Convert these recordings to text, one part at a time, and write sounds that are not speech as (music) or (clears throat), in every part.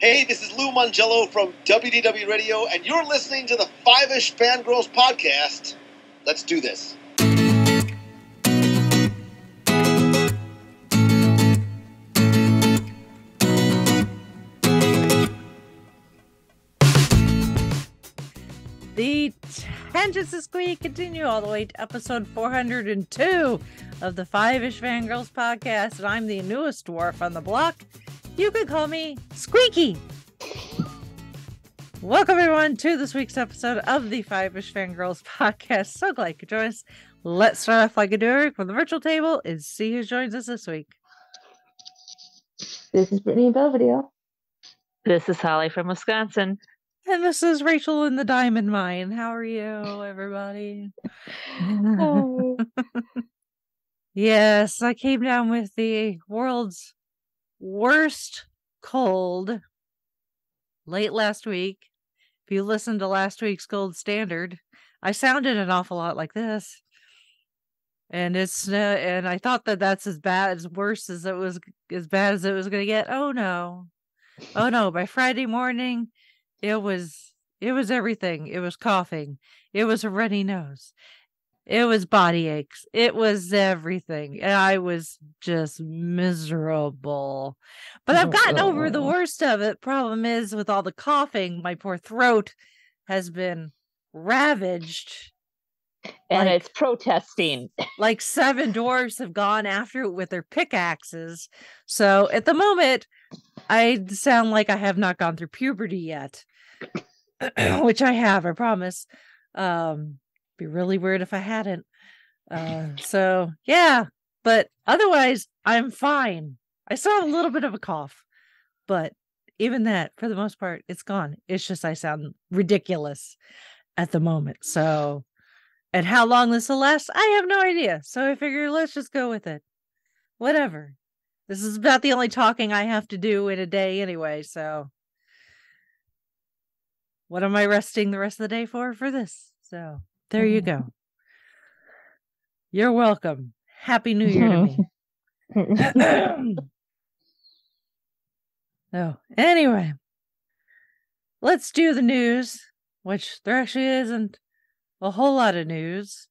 Hey, this is Lou Mongello from WDW Radio, and you're listening to the Five Ish Fangirls podcast. Let's do this. The tangents this week continue all the way to episode 402 of the Five Ish Fangirls podcast, and I'm the newest dwarf on the block. You could call me Squeaky. Welcome, everyone, to this week's episode of the Five Ish Fangirls podcast. So glad you could join us. Let's start off like a doer from the virtual table and see who joins us this week. This is Brittany Belvedere. This is Holly from Wisconsin. And this is Rachel in the Diamond Mine. How are you, everybody? Oh. (laughs) (laughs) yes, I came down with the world's worst cold late last week. If you listened to last week's Gold Standard, I sounded an awful lot like this. And it's uh, and I thought that that's as bad as worse as it was as bad as it was going to get. Oh no. Oh no, by Friday morning it was it was everything. It was coughing. It was a runny nose. It was body aches. It was everything. And I was just miserable. But I've gotten over the worst of it. Problem is with all the coughing, my poor throat has been ravaged. And Like- it's protesting. (laughs) Like seven dwarves have gone after it with their pickaxes. So at the moment, I sound like I have not gone through puberty yet. (clears throat) which I have, I promise. Um, be really weird if I hadn't. Uh, (laughs) so yeah, but otherwise, I'm fine. I still have a little bit of a cough, but even that, for the most part, it's gone. It's just I sound ridiculous at the moment. So, and how long this will last, I have no idea. So I figure let's just go with it. Whatever. This is about the only talking I have to do in a day anyway. So, what am I resting the rest of the day for? For this. So, there you go. You're welcome. Happy New Year to me. (laughs) oh, anyway, let's do the news, which there actually isn't a whole lot of news,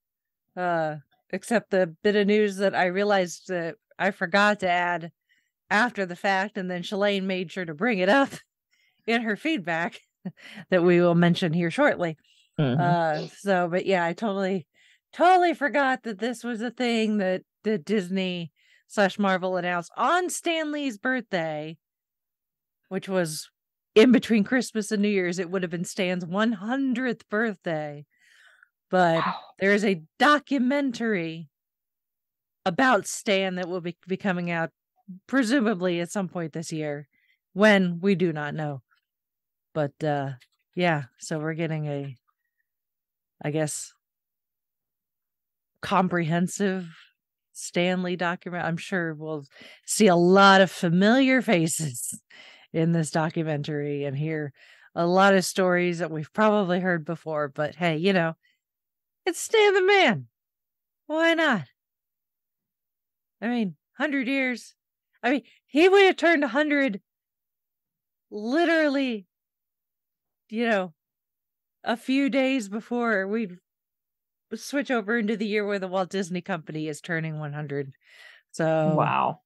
uh, except the bit of news that I realized that I forgot to add after the fact, and then Shalane made sure to bring it up (laughs) in her feedback (laughs) that we will mention here shortly. Mhm. Uh, so, but yeah, I totally, totally forgot that this was a thing that that Disney slash Marvel announced on Stan Lee's birthday, which was in between Christmas and New Year's. It would have been Stan's 100th birthday, but Wow. there is a documentary about Stan that will be, be coming out presumably at some point this year. When we do not know, but uh, yeah, so we're getting a I guess, comprehensive Stan Lee document. I'm sure we'll see a lot of familiar faces in this documentary and hear a lot of stories that we've probably heard before. But hey, you know, it's Stan the Man. Why not? I mean, 100 years. I mean, he would have turned 100 literally, you know, a few days before we switch over into the year where the Walt Disney Company is turning 100. So, Wow.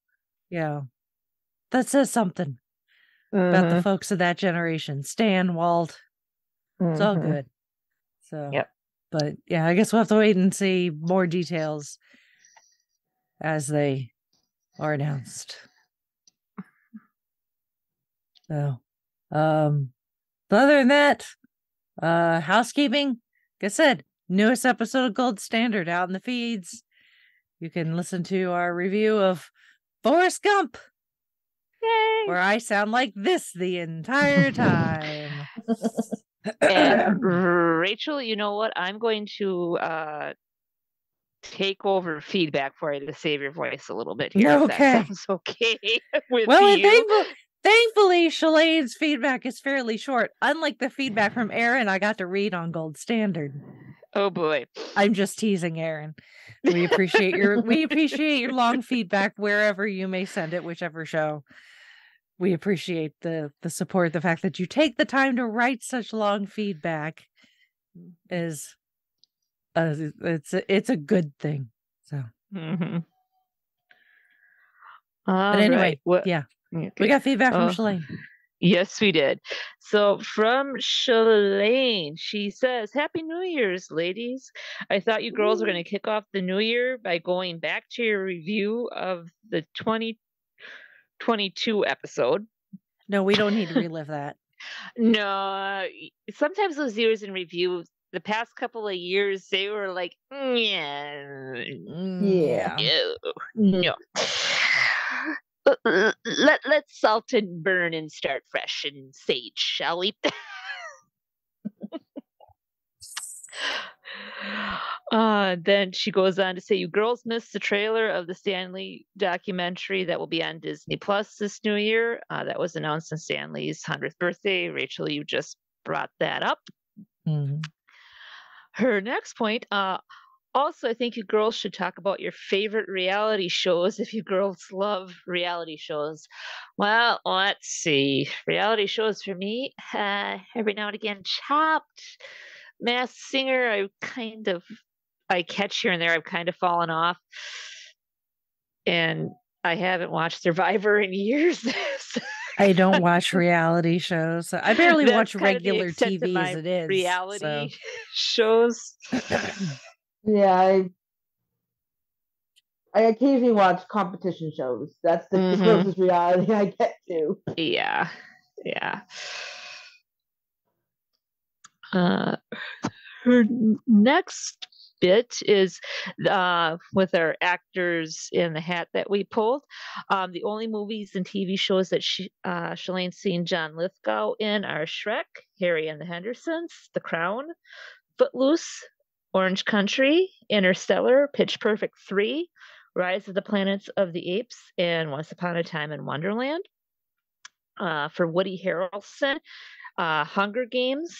yeah, that says something about the Mhm, folks of that generation. Stan, Walt, it's all mhm. good. So, Yep. but yeah, I guess we'll have to wait and see more details as they are announced. So, um, but other than that, uh, housekeeping, like I said, newest episode of Gold Standard out in the feeds. You can listen to our review of Forrest Gump, Yay. where I sound like this the entire time. (laughs) (laughs) And Rachel, you know what? I'm going to uh take over feedback for you to save your voice a little bit here. if Okay. that sounds (laughs) okay with well, and you. thankful, thankfully, Shalane's feedback is fairly short. Unlike the feedback from Aaron, I got to read on Gold Standard. Oh boy. I'm just teasing Aaron. We appreciate your we (laughs) appreciate your long feedback wherever you may send it, whichever show. we appreciate the the support. The fact that you take the time to write such long feedback is uh, it's a, it's a good thing. So, Mm-hmm. but anyway, what, yeah, okay. we got feedback from Uh, Shalane. Yes, we did. So from Shalane, she says, Happy New Year's, ladies. I thought you girls were going to kick off the new year by going back to your review of the 2022 episode. No, we don't need to relive that. (laughs) No, sometimes those years in review, the past couple of years, they were like, yeah, Yeah. no, no. Let let's salt and burn and start fresh and sage, shall we? (laughs) Uh, then she goes on to say, "You girls missed the trailer of the Stan Lee documentary that will be on Disney Plus this new year. Uh, that was announced on Stan Lee's hundredth birthday. Rachel, you just brought that up. Mhm. Her next point, uh, also, I think you girls should talk about your favorite reality shows if you girls love reality shows. Well, let's see. Reality shows for me, uh, every now and again, Chopped, Masked Singer, I kind of, I catch here and there, I've kind of fallen off. And I haven't watched Survivor in (laughs) years. I don't (laughs) watch reality shows. so I barely That's watch kind of the regular TV as it is. reality so. (laughs) shows. (clears throat) Yeah, I I occasionally watch competition shows. That's the, Mhm. closest reality (laughs) I get to. Yeah, yeah. Uh, her next bit is uh, with our actors in the hat that we pulled. Um, the only movies and TV shows that she, uh, Shalane's seen John Lithgow in are Shrek, Harry and the Hendersons, The Crown, Footloose, Orange County, Interstellar, Pitch Perfect 3, Rise of the Planets of the Apes, and Once Upon a Time in Wonderland. Uh, for Woody Harrelson, uh, Hunger Games,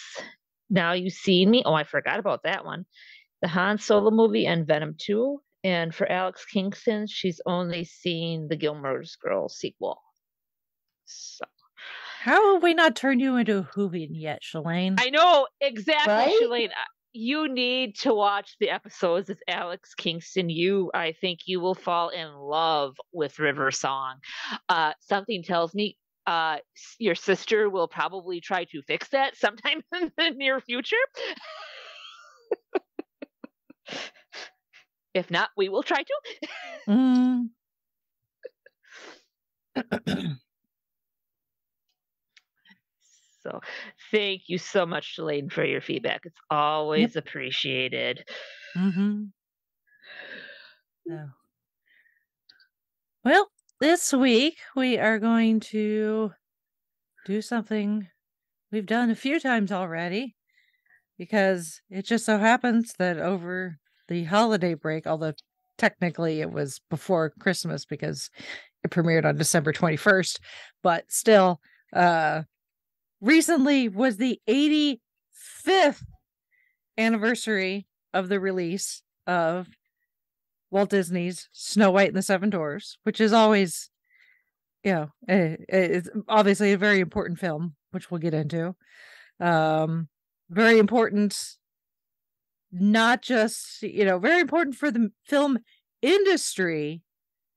Now You See Me. Oh, I forgot about that one. The Han Solo movie and Venom 2. And for Alex Kingston, she's only seen the Gilmore's Girls sequel. So How have we not turned you into a Whovian yet, Shalane? I know exactly, Right? Shalane. You need to watch the episodes with Alex Kingston. You, I think, you will fall in love with River Song. Uh, something tells me uh, your sister will probably try to fix that sometime (laughs) in the near future. if not, we will try to. Mm. (clears throat) So, thank you so much, Shalane, for your feedback. It's always appreciated. hmm So. Well, this week we are going to do something we've done a few times already because it just so happens that over the holiday break, although technically it was before Christmas because it premiered on December 21st, but still, uh, recently was the 85th anniversary of the release of Walt Disney's Snow White and the Seven Dwarfs, which is always, you know, it's obviously a very important film, which we'll get into. Um, very important, not just, you know, very important for the film industry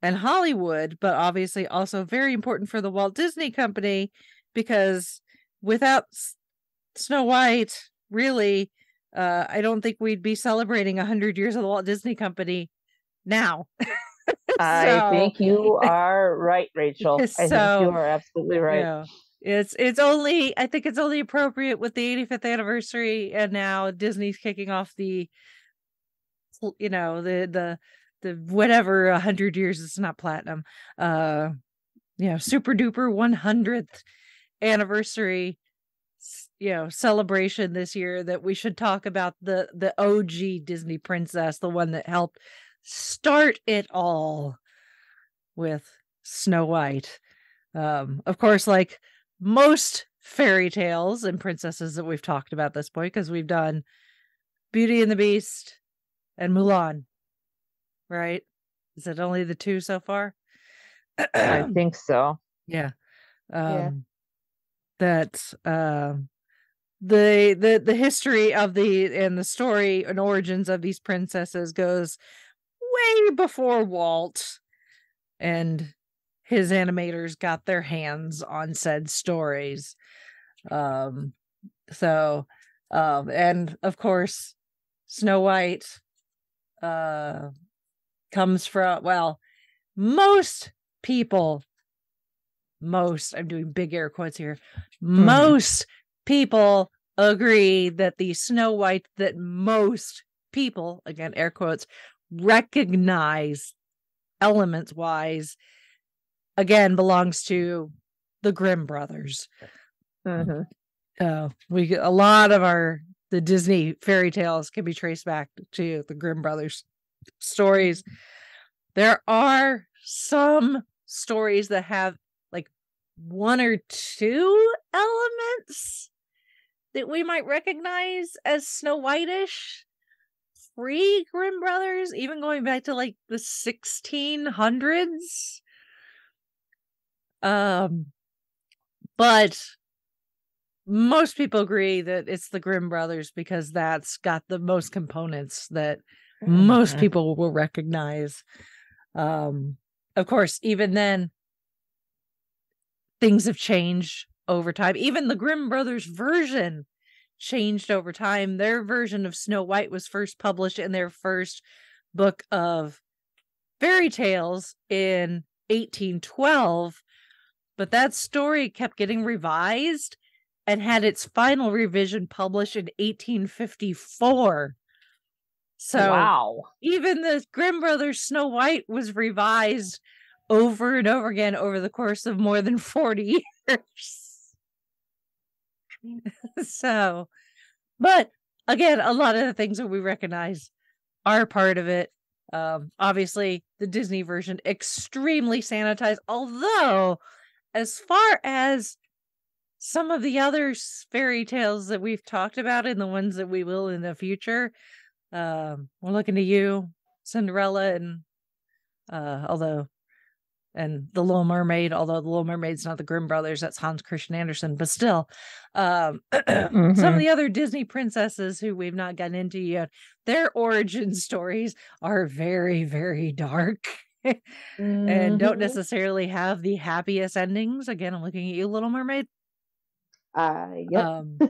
and Hollywood, but obviously also very important for the Walt Disney Company because without Snow White, really, uh, I don't think we'd be celebrating 100 years of the Walt Disney Company now. (laughs) I think you (laughs) are right, Rachel. I think you are absolutely right. Yeah. It's it's only I think it's only appropriate with the 85th anniversary and now Disney's kicking off the you know the the the whatever 100 years it's not platinum uh you know super duper 100th anniversary you know celebration this year that we should talk about the the OG Disney princess the one that helped start it all with Snow White um of course like most fairy tales and princesses that we've talked about this point because we've done Beauty and the Beast and Mulan right is it only the two so far I think so. (clears throat) yeah. Um Yeah. That uh the the the history of the and the story and origins of these princesses goes way before Walt and his animators got their hands on said stories. Um so um and of course Snow White uh comes from well most people most i'm doing big air quotes here most people agree that the snow white that most people again air quotes recognize elements wise again belongs to the grimm brothers. Mhm. uh we get a lot of our the disney fairy tales can be traced back to the grimm brothers stories. There are some stories that have one or two elements that we might recognize as snow whitish Three grimm brothers even going back to like the 1600s um but most people agree that it's the Grimm brothers because that's got the most components that most Mhm. people will recognize. Um, of course, even then, things have changed over time. Even the Grimm brothers version changed over time. Their version of Snow White was first published in their first book of fairy tales in 1812, but that story kept getting revised and had its final revision published in 1854. So wow. even the Grimm Brothers Snow White was revised over and over again over the course of more than (laughs) 40 years. (laughs) so, but again, a lot of the things that we recognize are part of it. Um, obviously, the Disney version extremely sanitized, although, as far as some of the other fairy tales that we've talked about and the ones that we will in the future, um, we're looking to you, Cinderella, and uh, although and the Little Mermaid, although the Little Mermaid's not the Grimm brothers, that's Hans Christian Andersen, but still, um, (clears throat) some of Mhm. the other Disney princesses who we've not gotten into yet, their origin (laughs) stories are very, very dark. (laughs) And don't necessarily have the happiest endings. Again, I'm looking at you, Little Mermaid. Uh, yep. Um,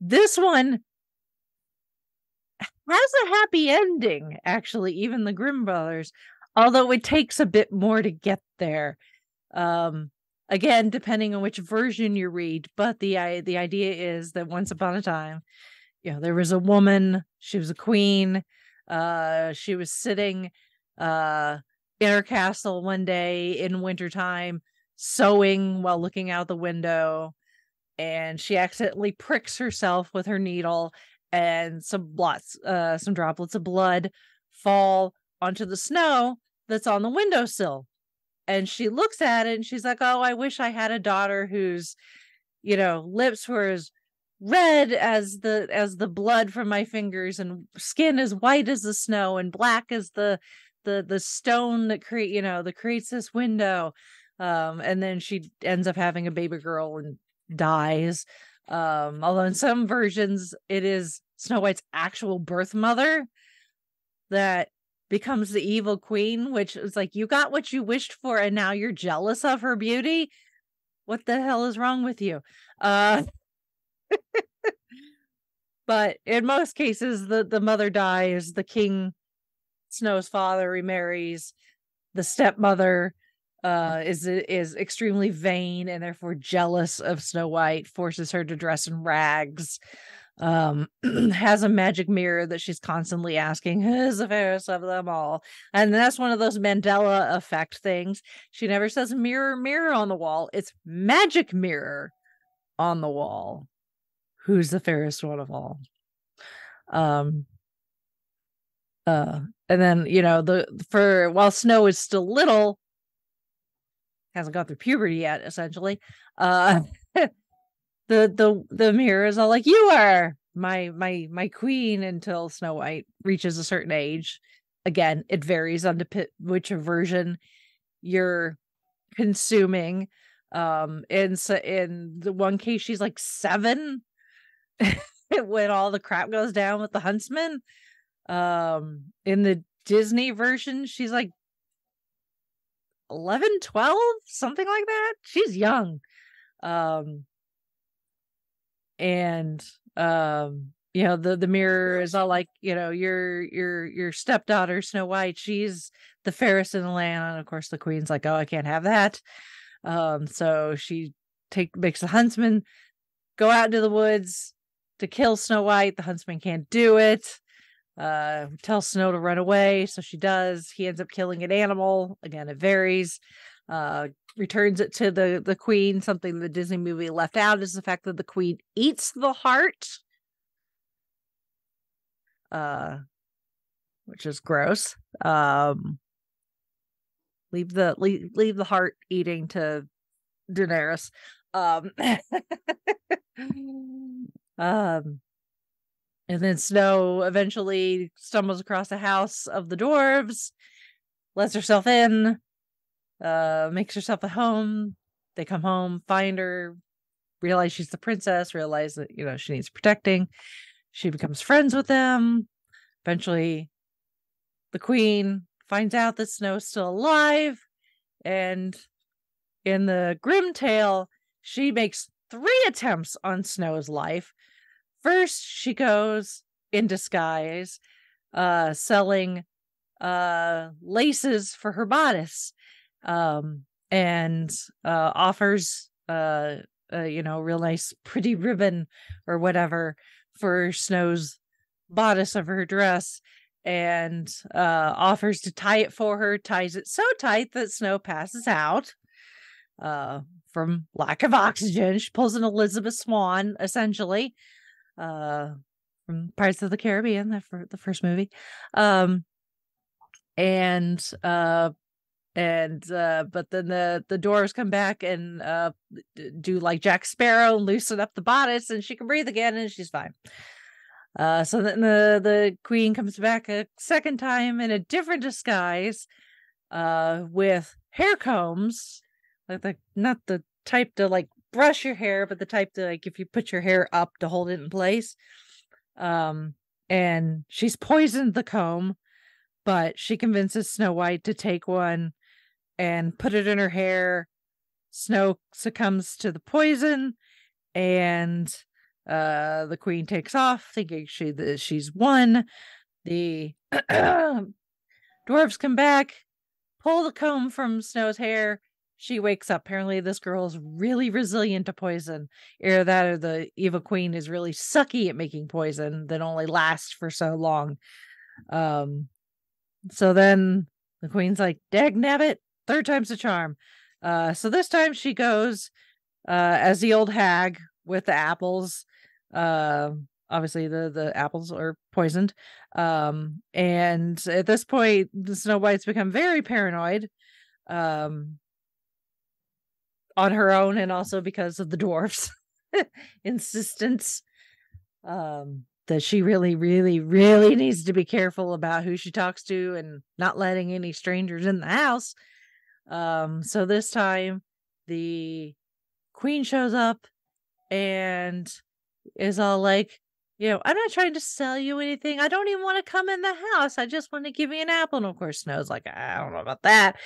this one has a happy ending, actually, even the Grimm brothers, although it takes a bit more to get there. Um, again, depending on which version you read, but the the idea is that once upon a time, you know, there was a woman, she was a queen, uh, she was sitting uh in her castle one day in wintertime, sewing while looking out the window and she accidentally pricks herself with her needle and some blots uh some droplets of blood fall onto the snow that's on the windowsill. And she looks at it and she's like oh i wish i had a daughter whose you know lips were as red as the as the blood from my fingers and skin as white as the snow and black as the the the stone that create you know that creates this window. Um and then she ends up having a baby girl and dies. Um although in some versions it is snow white's actual birth mother that becomes the evil queen which is like you got what you wished for and now you're jealous of her beauty? What the hell is wrong with you? Uh (laughs) but in most cases the the mother dies the king snow's father remarries the stepmother uh is is extremely vain and therefore jealous of snow white forces her to dress in rags um (clears throat) has a magic mirror that she's constantly asking who's the fairest of them all? And that's one of those mandela effect things. She never says mirror mirror on the wall. It's magic mirror on the wall. Who's the fairest one of all? Um uh and then you know the for while snow is still little hasn't gone through puberty yet essentially uh (laughs) the the the mirror is all like you are my my my queen until snow white reaches a certain age again it varies on the which version you're consuming Um, in so in the one case, she's like seven (laughs) when all the crap goes down with the huntsman. Um, in the Disney version, she's like 11, 12, something like that. She's young. Um, and um, you know, the the mirror is all like, you know, your your your stepdaughter Snow White, she's the fairest in the land, and of course the queen's like, oh, I can't have that. Um, so she take makes the huntsman go out into the woods to kill Snow White. The huntsman can't do it. Uh, tells Snow to run away, so she does. He ends up killing an animal. Again, it varies. Uh, returns it to the the queen. Something the Disney movie left out is the fact that the queen eats the heart. Uh, which is gross. Um, leave the leave, leave the heart eating to Daenerys. Um, (laughs) um, and then Snow eventually stumbles across the house of the dwarves, lets herself in, uh, makes herself at home. They come home, find her, realize she's the princess, realize that you know she needs protecting. She becomes friends with them. Eventually, the queen finds out that Snow's still alive, and in the Grimm Tale, she makes three attempts on Snow's life. First, she goes in disguise, uh, selling uh laces for her bodice, um, and uh offers uh, you know, real nice pretty ribbon or whatever for Snow's bodice of her dress and uh offers to tie it for her ties it so tight that snow passes out uh from lack of oxygen. She pulls an elizabeth Swann, essentially uh from pirates of the caribbean fir- the first movie um and uh and uh but then the the dwarves come back and uh do like jack sparrow and loosen up the bodice and she can breathe again and she's fine uh, so then the the queen comes back a second time in a different disguise, uh, with hair combs, like the not the type to like brush your hair, but the type to like if you put your hair up to hold it in place. Um, and she's poisoned the comb, but she convinces Snow White to take one and put it in her hair. Snow succumbs to the poison, and uh, the queen takes off, thinking she that she's won. The (clears throat) dwarves come back, pull the comb from Snow's hair. She wakes up. Apparently, this girl is really resilient to poison. Either that or the evil queen is really sucky at making poison that only lasts for so long. Um, so then the queen's like, Dag nabbit, third time's a charm. Uh, so this time she goes uh, as the old hag with the apples uh, obviously the the apples are poisoned. Um, and at this point, Snow White's become very paranoid. Um, on her own and also because of the dwarfs (laughs) insistence um that she really really really needs to be careful about who she talks to and not letting any strangers in the house um so this time the queen shows up and is all like, you know, I'm not trying to sell you anything. I don't even want to come in the house. I just want to give you an apple. And of course, Snow's like, I don't know about that.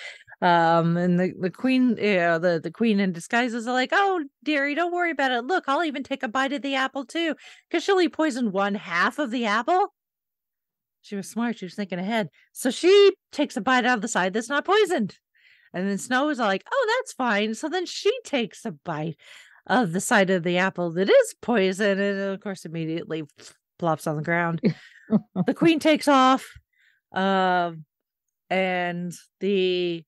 Um, and the, the queen, you know, the, the queen in disguises are like, oh, dearie, don't worry about it. Look, I'll even take a bite of the apple too. Because she'll only poison one half of the apple. She was smart. She was thinking ahead. So she takes a bite out of the side that's not poisoned. And then Snow is like, oh, that's fine. So then she takes a bite of the side of the apple that is poison, and of course, immediately plops on the ground. the (laughs) queen takes off, um, and the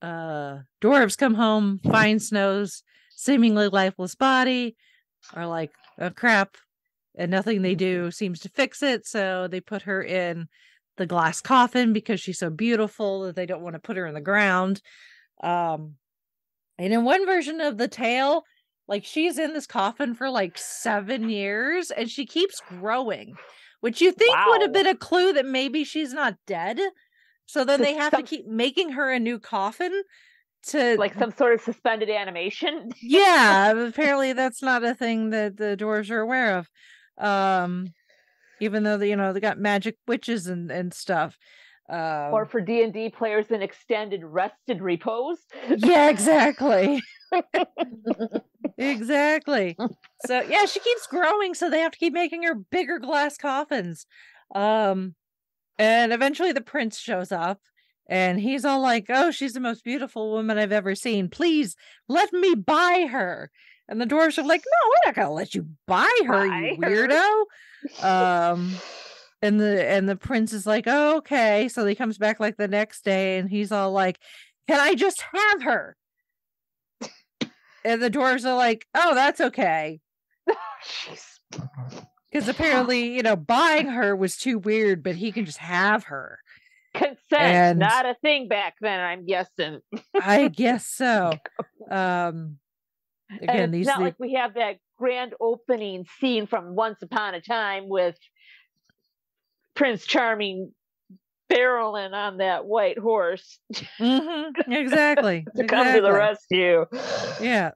uh, dwarves come home, find Snow's seemingly lifeless body, are like, oh crap, and nothing they do seems to fix it. So they put her in the glass coffin because she's so beautiful that they don't want to put her in the ground. Um, and in one version of the tale, like she's in this coffin for like seven years and she keeps growing, which you think wow. would have been a clue that maybe she's not dead. So then they have some... to keep making her a new coffin to like some sort of suspended animation. yeah (laughs) apparently that's not a thing that the dwarves are aware of um even though they, you know they got magic witches and and stuff um, or for D and D players in extended rested repose. yeah exactly. (laughs) Exactly. So yeah she keeps growing so they have to keep making her bigger glass coffins. Um and eventually the prince shows up and he's all like oh she's the most beautiful woman i've ever seen. Please let me buy her. And the dwarves are like no we're not gonna let you buy her Buy you her." Um and the and the prince is like oh, okay so he comes back like the next day and he's all like can i just have her and the dwarves are like oh that's okay (laughs) because apparently you know buying her was too weird but he can just have her Consent, And- not a thing back then. I'm guessing. i guess so (laughs) um again it's these not the- like we have that grand opening scene from Once Upon a Time with Prince Charming barreling on that white horse (laughs) Mhm, exactly (laughs) to come to the rescue. Yeah.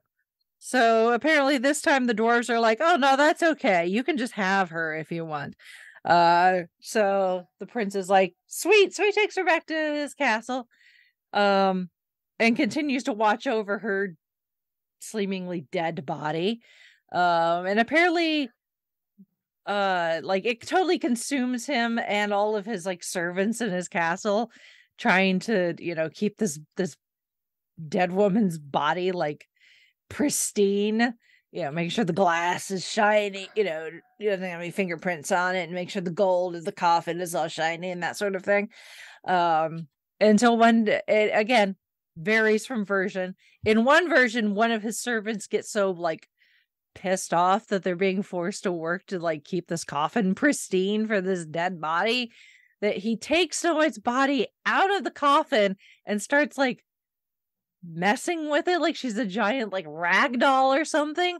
So apparently this time the dwarves are like, "Oh no, that's okay. You can just have her if you want." Uh so the prince is like, "Sweet." So he takes her back to his castle um and continues to watch over her seemingly dead body. Um and apparently uh like it totally consumes him and all of his like servants in his castle trying to, you know, keep this this dead woman's body like pristine you know make sure the glass is shiny you know you doesn't have any fingerprints on it and make sure the gold of the coffin is all shiny and that sort of thing. Um until one it again varies from version. In one version one of his servants gets so like pissed off that they're being forced to work to like keep this coffin (laughs) pristine for this dead body that he takes Snow White's body out of the coffin and starts like messing with it like she's a giant like rag doll or something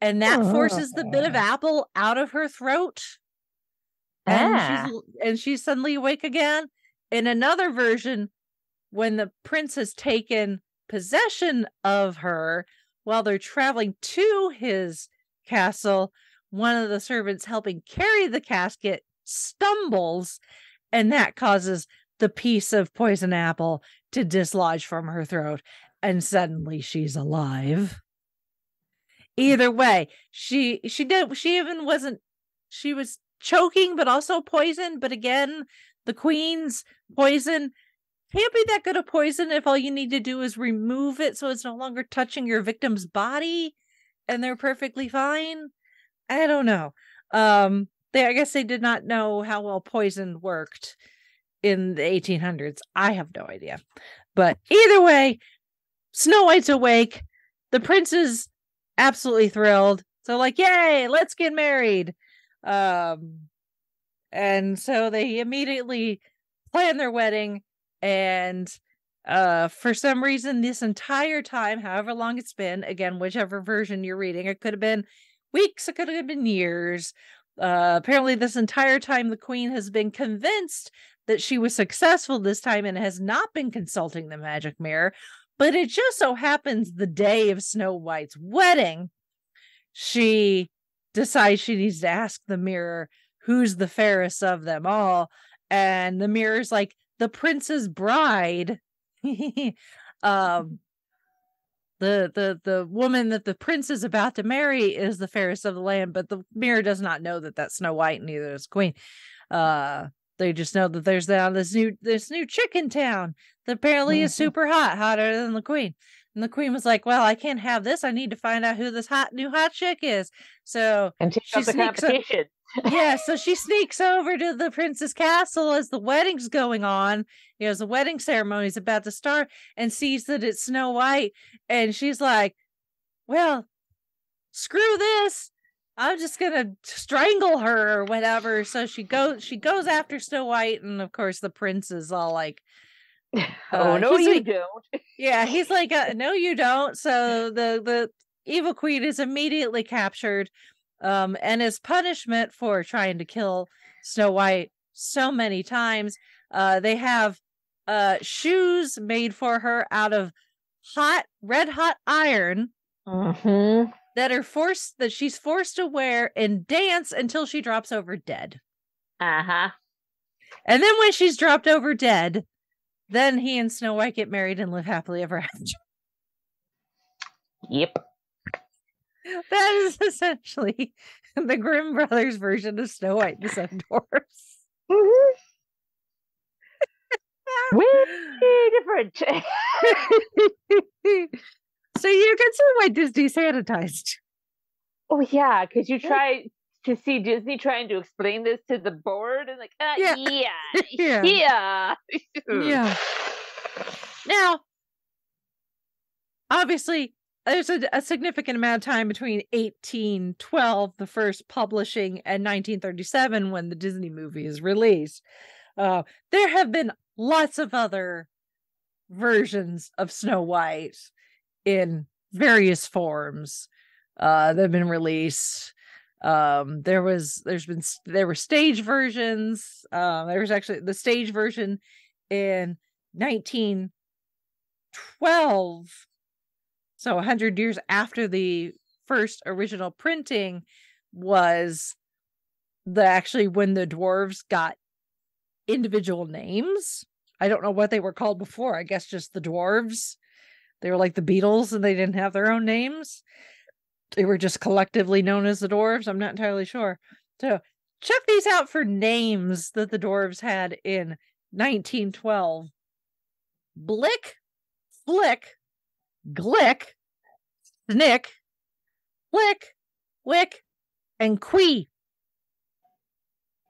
and that forces the bit of apple out of her throat. And Ah. she's and she's suddenly awake again. In another version when the prince has taken possession of her while they're traveling to his castle one of the servants helping carry the casket stumbles and that causes the piece of poison apple to dislodge from her throat and suddenly she's alive. Either way she she did she even wasn't she was choking but also poisoned but again the queen's poison can't be that good a poison if all you need to do is remove it so it's no longer touching your victim's body and they're perfectly fine? I don't know. Um they i guess they did not know how well poison worked in the 1800s i have no idea. But either way snow white's awake. The prince is absolutely thrilled. So like yay let's get married. Um and so they immediately plan their wedding and uh for some reason this entire time however long it's been again whichever version you're reading it could have been weeks it could have been years uh apparently this entire time the queen has been convinced that she was successful this time and has not been consulting the magic mirror but it just so happens the day of snow white's wedding she decides she needs to ask the mirror who's the fairest of them all. And the mirror's like the prince's bride. (laughs) Um the the the woman that the prince is about to marry is the fairest of the land but the mirror does not know that that's snow white and neither is queen. Uh they just know that there's now this new this new chick in town that apparently is Mhm. super hot hotter than the queen. And the queen was like well i can't have this. I need to find out who this hot new hot chick is. So And take She up the sneaks up- competition. Yeah, (laughs) so she sneaks over to the prince's castle as the wedding's going on. You know, the wedding ceremony's about to start, and sees that it's Snow White, and she's like, "Well, screw this! I'm just gonna strangle her or whatever." So she goes, she goes after Snow White, and of course the prince is all like, (laughs) oh Uh, no, he's you like- don't. (laughs) yeah, he's like, uh, no, you don't. So the the evil queen is immediately captured, um, and as punishment for trying to kill Snow White so many times, uh, they have uh shoes made for her out of hot, red hot iron Mm-hmm. that are forced that she's forced to wear and dance until she drops over dead. Uh-huh. And then when she's dropped over dead, then he and Snow White get married and live happily ever after. Yep. (laughs) That is essentially (laughs) the Grimm brothers version of Snow White and the Seven (laughs) Dwarfs. Mm-hmm. Way different. so you can see why Disney sanitized. oh yeah, because you try to see Disney trying to explain this to the board and like, uh, Yeah. yeah, Yeah. yeah, Yeah. Now, obviously, there's a, a significant amount of time between 1812, the first publishing, and 1937 when the Disney movie is released. Uh, there have been lots of other versions of Snow White in various forms uh, that have been released. Um, there was, there's been, there were stage versions. Um, there was actually the stage version in 1912 so 100 years after the first original printing was the actually when the dwarves got individual names. I don't know what they were called before. I guess just the dwarves. They were like the beatles and they didn't have their own names. They were just collectively known as the dwarves. I'm not entirely sure. So check these out for names that the dwarves had in 1912 Blick, Flick, Glick, Snick, Flick, Wick, and Quee.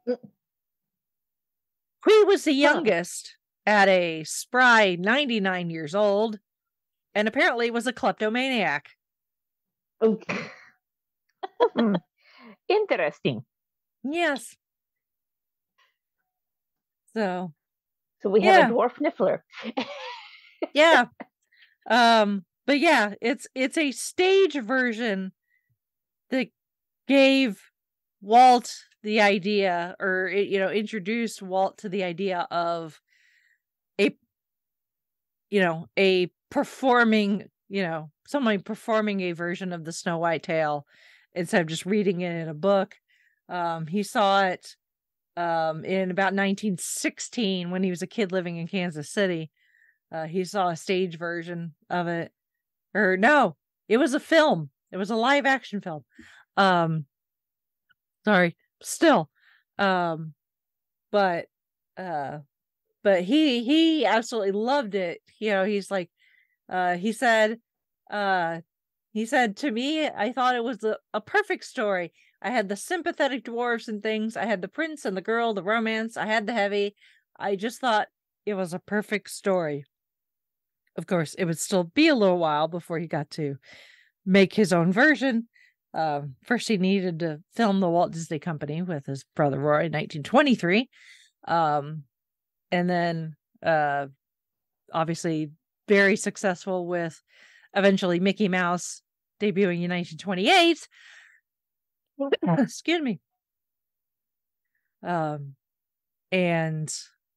Quee was the youngest at a spry 99 years old and apparently was a kleptomaniac. Okay. Hmm. (laughs) Interesting. Yes. So, So we Yeah. have a dwarf niffler. yeah (laughs) um but yeah it's it's a stage version that gave walt the idea or you know introduced walt to the idea of a you know a performing you know someone performing a version of the snow white tale instead of just reading it in a book. Um he saw it um in about 1916 when he was a kid living in kansas city uh, he saw a stage version of it. Or no it was a film. It was a live action film. Um sorry still um but uh but he he absolutely loved it. You know he's like uh he said uh he said to me i thought it was a, a perfect story. I had the sympathetic dwarfs and things. I had the prince and the girl the romance. I had the heavy. I just thought it was a perfect story of course, it would still be a little while before he got to make his own version. Um, first, he needed to film the Walt Disney Company with his brother Roy in 1923. Um, and then, uh, obviously, very successful with eventually Mickey Mouse debuting in 1928. (coughs) Excuse me. Um, and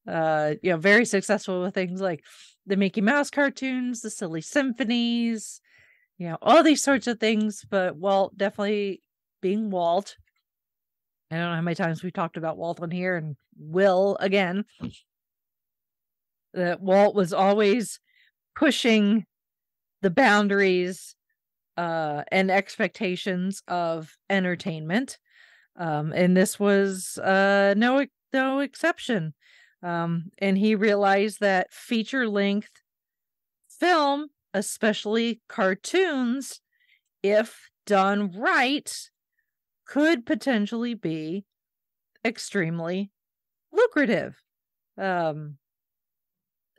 uh, you know, very successful with things like the Mickey Mouse cartoons, the silly symphonies, you know, all these sorts of things. But Walt definitely being Walt. I don't know how many times we've talked about Walt on here and will again. That Walt was always pushing the boundaries uh, and expectations of entertainment. Um, and this was uh, no no exception. Um, and he realized that feature length film, especially cartoons, if done right, could potentially be extremely lucrative. Um,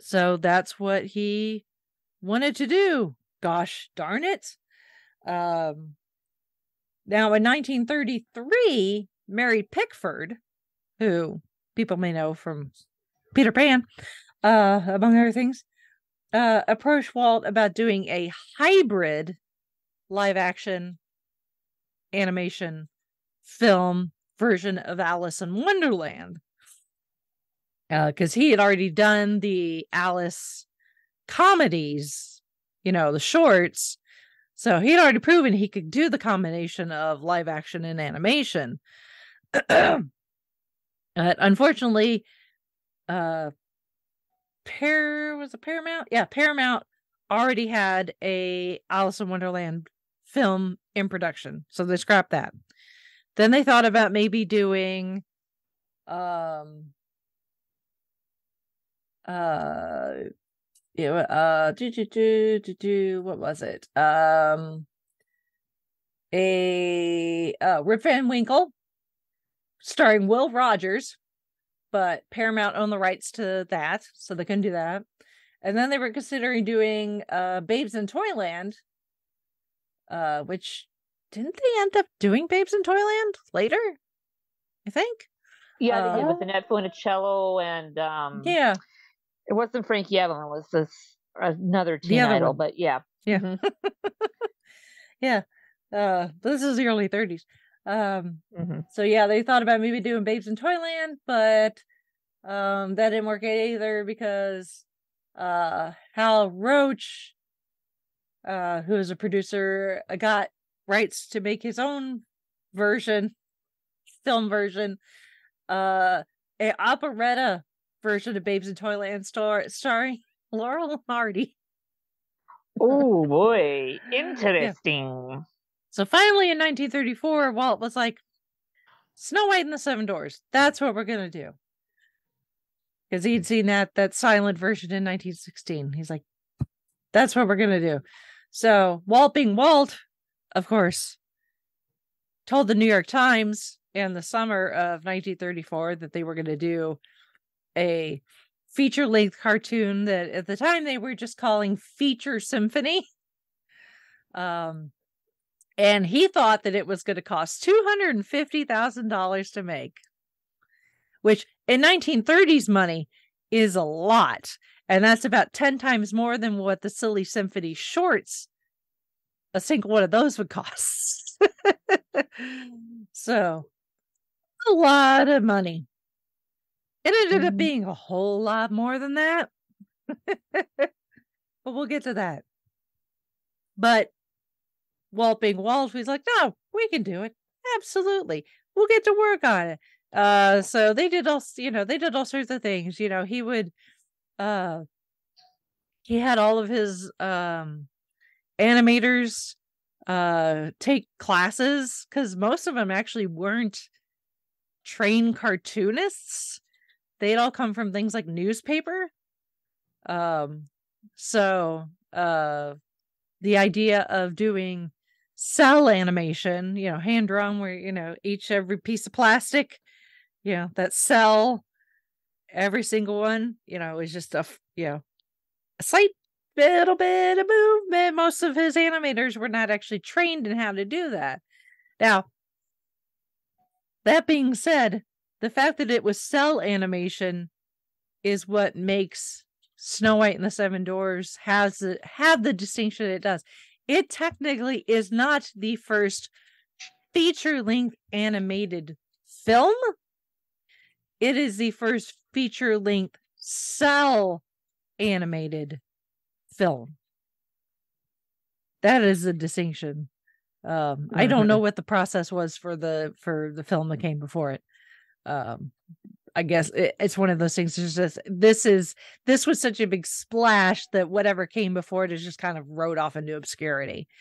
so that's what he wanted to do. Gosh darn it. Um, now in 1933, Mary Pickford, who people may know from Peter Pan, uh, among other things, uh, approached Walt about doing a hybrid live action animation film version of Alice in Wonderland. Because he had already done the Alice comedies you know, the shorts. So he had already proven he could do the combination of live action and animation. (clears throat) but unfortunately, uh Pair was a Paramount? Yeah, Paramount already had a Alice in Wonderland film in production. So they scrapped that. Then they thought about maybe doing um uh yeah, uh do do do do do what was it? Um a uh Rip Van Winkle starring Will Rogers, but Paramount owned the rights to that, so they couldn't do that. And then they were considering doing uh Babes in Toyland, uh, which didn't they end up doing Babes in Toyland later? I think. Yeah, they did Uh, with Annette Funicello and um Yeah. it wasn't Frankie Avalon, it was this another teen idol, one. but yeah. Yeah. Mhm, (laughs) yeah. Uh this is the early 30s. Um mhm. so yeah, they thought about maybe doing Babes in Toyland, but um that didn't work either because uh Hal Roach uh who is a producer uh, got rights to make his own version film version uh a operetta version of Babes in Toyland star starring (laughs) Laurel Hardy. Oh boy, (laughs) interesting. So finally in 1934, Walt was like, Snow White and the Seven Dwarfs. That's what we're gonna do. Because he'd seen that that silent version in 1916. He's like, that's what we're gonna do. So Walt being Walt, of course, told the New York Times in the summer of 1934 that they were gonna do a feature length cartoon that at the time they were just calling Feature Symphony. Um and he thought that it was going to cost $250,000 to make, which in 1930s money is a lot. And that's about 10 times more than what the Silly Symphony shorts, a single one of those would cost. (laughs) so, a lot of money. It ended up Mhm. being a whole lot more than that. (laughs) but we'll get to that. But Walt being he's like, no, we can do it. Absolutely. We'll get to work on it. Uh so they did all you know, they did all sorts of things. You know, he would uh he had all of his um animators uh take classes because most of them actually weren't trained cartoonists. They'd all come from things like newspaper. Um so uh the idea of doing cel animation, you know, hand drawn where, you know, each every piece of plastic, you know, that cel, every single one, you know, is just a, you know, a slight little bit of movement. Most of his animators were not actually trained in how to do that. Now, that being said, the fact that it was cel animation is what makes Snow White and the Seven Dwarfs has the, have the distinction it does. It technically is not the first feature length animated film. It is the first feature length cel animated film. That is the distinction. Um, I don't know (laughs) what the process was for the for the film that came before it. Um, I guess it, it's one of those things. It's just this is this was such a big splash that whatever came before it is just kind of rode off into obscurity. (clears throat)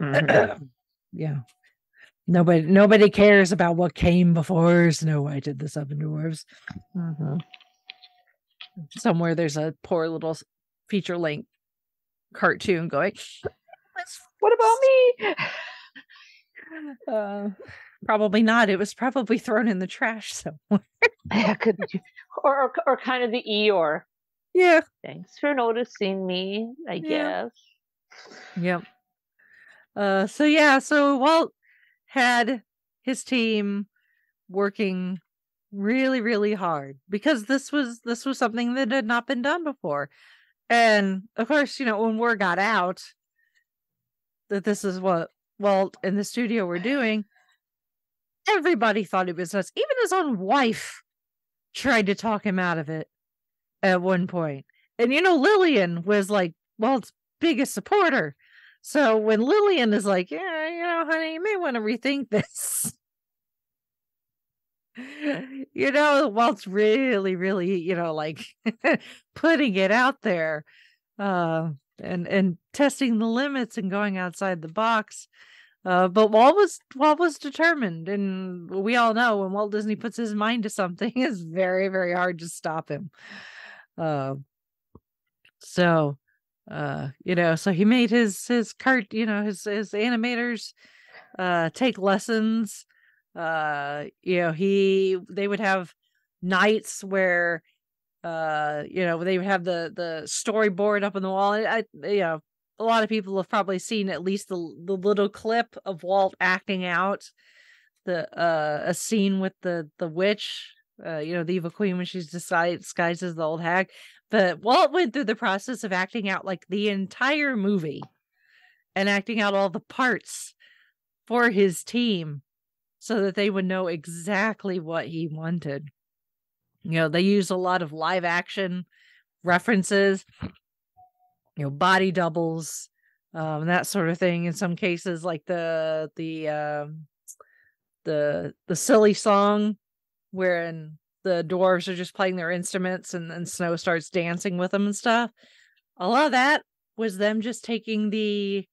Mhm. yeah. Nobody nobody cares about what came before Snow White and the Seven Dwarfs. Mhm. Somewhere there's a poor little feature length cartoon going. What about me? (laughs) Uh, probably not. It was probably thrown in the trash somewhere. (laughs) Yeah, could. Or, or or kind of the Eeyore. Yeah. Thanks for noticing me, I Yeah. guess. Yep. Uh so yeah, so Walt had his team working really really hard because this was this was something that had not been done before. And of course, you know, when word got out that this is what Walt and the studio were doing, everybody thought it was nuts. Even his own wife tried to talk him out of it at one point. And you know, Lillian was like Walt's biggest supporter. So when Lillian is like, yeah, you know, honey, you may want to rethink this. (laughs) you know, Walt's really, really, you know, like (laughs) putting it out there, uh, and and testing the limits and going outside the box. Uh, but Walt was Walt was determined, and we all know when Walt Disney puts his mind to something, (laughs) it's very, very hard to stop him. Uh, so, uh, you know, so he made his his cart, you know, his his animators uh take lessons uh you know he they would have nights where uh you know they would have the the storyboard up on the wall and i you know a lot of people have probably seen at least the the little clip of walt acting out the uh a scene with the the witch uh you know the evil queen when she's disguised, as the old hag but walt went through the process of acting out like the entire movie and acting out all the parts for his team so that they would know exactly what he wanted. You know, they use a lot of live action references, you know, body doubles, um, that sort of thing. In some cases, like the the um, the the silly song, wherein the dwarves are just playing their instruments and then Snow starts dancing with them and stuff. A lot of that was them just taking the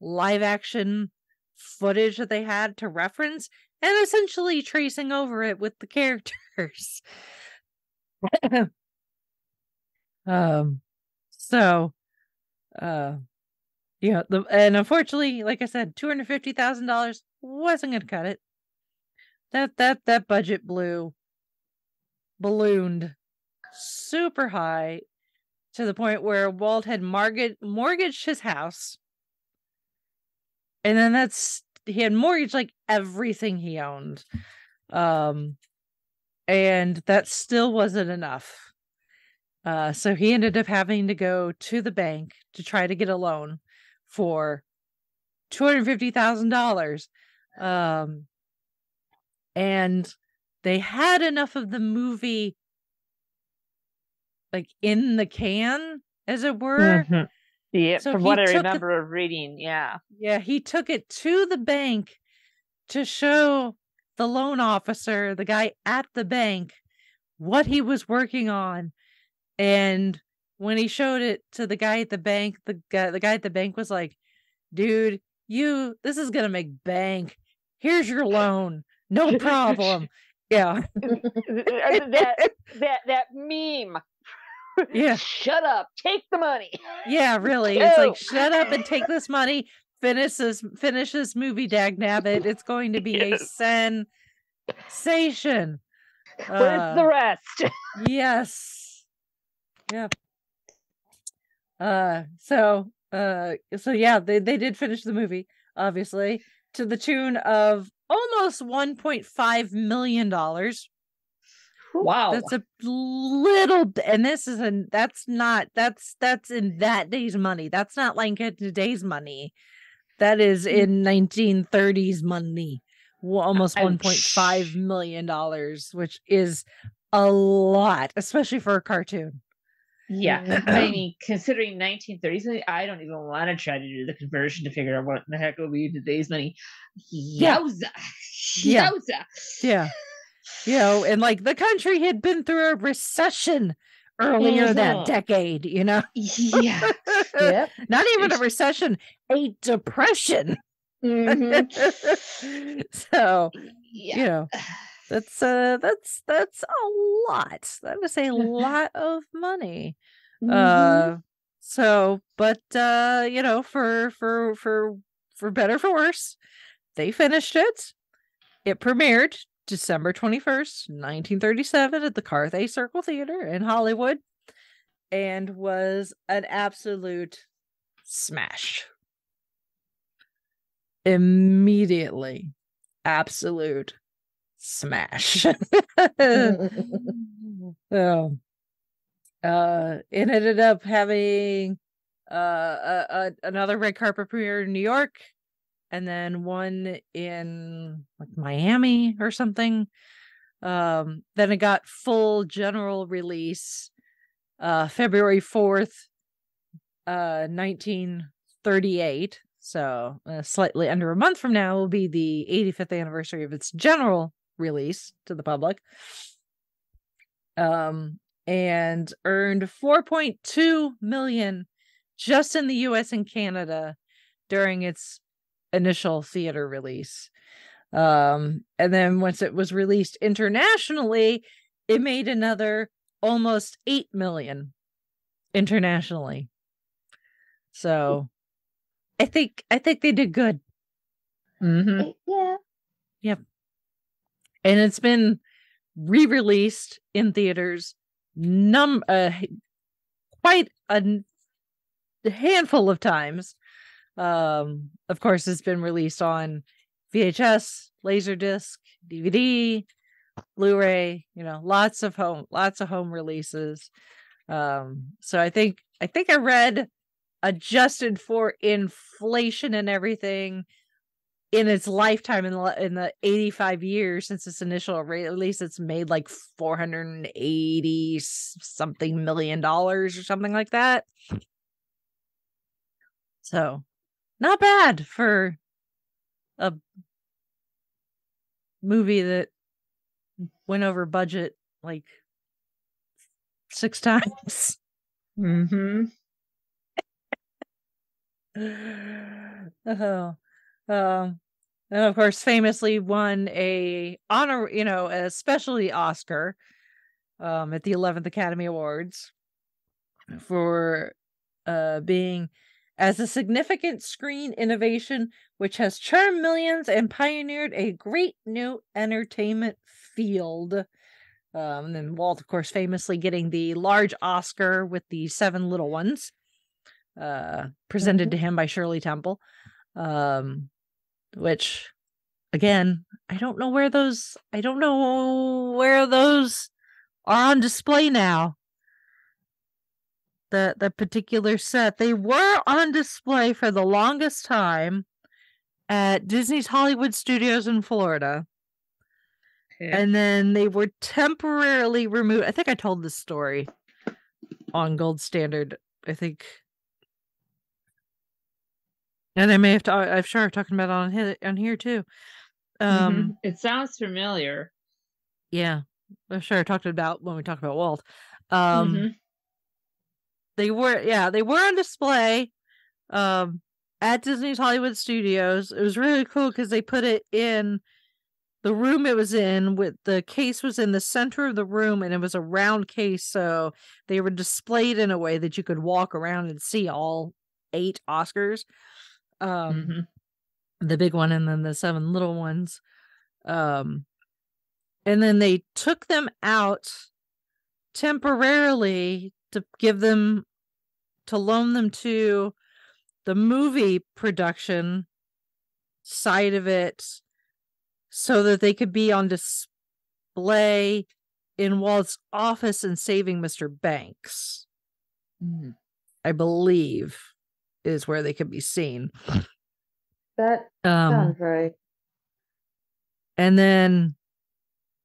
live action footage that they had to reference and essentially tracing over it with the (laughs) characters. (laughs) um so uh yeah the and unfortunately like i said $250000 wasn't gonna cut it. That that that budget blew ballooned super high to the point where walt had mortgage, mortgaged his house. And then that's he had mortgaged like everything he owned. Um and that still wasn't enough uh so he ended up having to go to the bank to try to get a loan for $250,000 um and they had enough of the movie like in the can as it were Mhm. Yeah, So from what I it- remember of reading, yeah. Yeah, he took it to the bank to show the loan officer, the guy at the bank, what he was working on. And when he showed it to the guy at the bank, the guy the guy at the bank was like, "Dude, you this is going to make bank. Here's your loan. No (laughs) problem." yeah. (laughs) that that that meme. Yeah. Shut up. Take the money. Yeah, really. It's like shut up and take this money. Finish this finish this movie, Dag Nabbit. It's going to (laughs) be Yes. a sensation. Where's Uh, the rest? yes. Yeah. Uh so uh so yeah, they, they did finish the movie, obviously, to the tune of almost 1.5 million dollars. Wow. That's a little and this is an that's not that's that's in that day's money. That's not like in today's money. That is in 1930s money. Almost 1.5 million dollars, which is a lot, especially for a cartoon. Yeah, I mean, considering 1930s, I don't even want to try to do the conversion to figure out what the heck will be today's money. Yowza! Yeah. Yowza! Yeah. You know, and like the country had been through a recession earlier that Mhm. decade, you know. Yeah. yep. (laughs) Not even a recession, a depression. Mm-hmm. (laughs) so yeah. you know (sighs) that's uh that's that's a lot. That is a (laughs) lot of money. Mm-hmm. uh so but uh you know for for for for better for worse they finished it. It premiered december 21st 1937 at the carthay circle theater in hollywood and was an absolute smash. Immediately. Absolute smash. (laughs) (laughs) So uh it ended up having uh a, a, another red carpet premiere in new york and then one in like miami or something. Um then it got full general release uh february 4th uh 1938 so uh, slightly under a month from now will be the 85th anniversary of its general release to the public um and earned 4.2 million just in the US and Canada during its initial theater release um and then once it was released internationally it made another almost 8 million internationally so I think I think they did good. Mm-hmm. Yeah. And it's been re-released in theaters num uh, quite a handful of times. Um of course it's been released on VHS, Laserdisc, DVD, Blu-ray, you know, lots of home lots of home releases. Um so I think I think I read adjusted for inflation and everything in its lifetime in the, in the 85 years since its initial release it's made like 480 something million dollars or something like that so not bad for a movie that went over budget like six times Mm-hmm. (laughs) oh, um, and of course, famously won a honor, you know, a specialty Oscar, um, at the Eleventh Academy Awards for uh being as a significant screen innovation which has charmed millions and pioneered a great new entertainment field. Um, and then Walt, of course, famously getting the large Oscar with the Seven Little Ones uh presented to him by Shirley Temple. Um which again, I don't know where those I don't know where those are on display now. The the particular set. They were on display for the longest time at Disney's Hollywood Studios in Florida. And then they were temporarily removed. I think I told this story on Gold Standard. I think and I may have to. I'm sure I've talked about it on here, on here too. Um, Mhm. it sounds familiar. yeah, I'm sure I talked about when we talked about Walt. Um, Mhm. they were, yeah, they were on display, um, at Disney's Hollywood Studios. It was really cool because they put it in the room it was in. With the case was in the center of the room, and it was a round case, so they were displayed in a way that you could walk around and see all eight Oscars. Um, Mhm. the big one and then the seven little ones um and then they took them out temporarily to give them to loan them to the movie production side of it so that they could be on display in Walt's office in Saving Mr. Banks, Mhm. I believe is where they could be seen. That Um sounds right. and then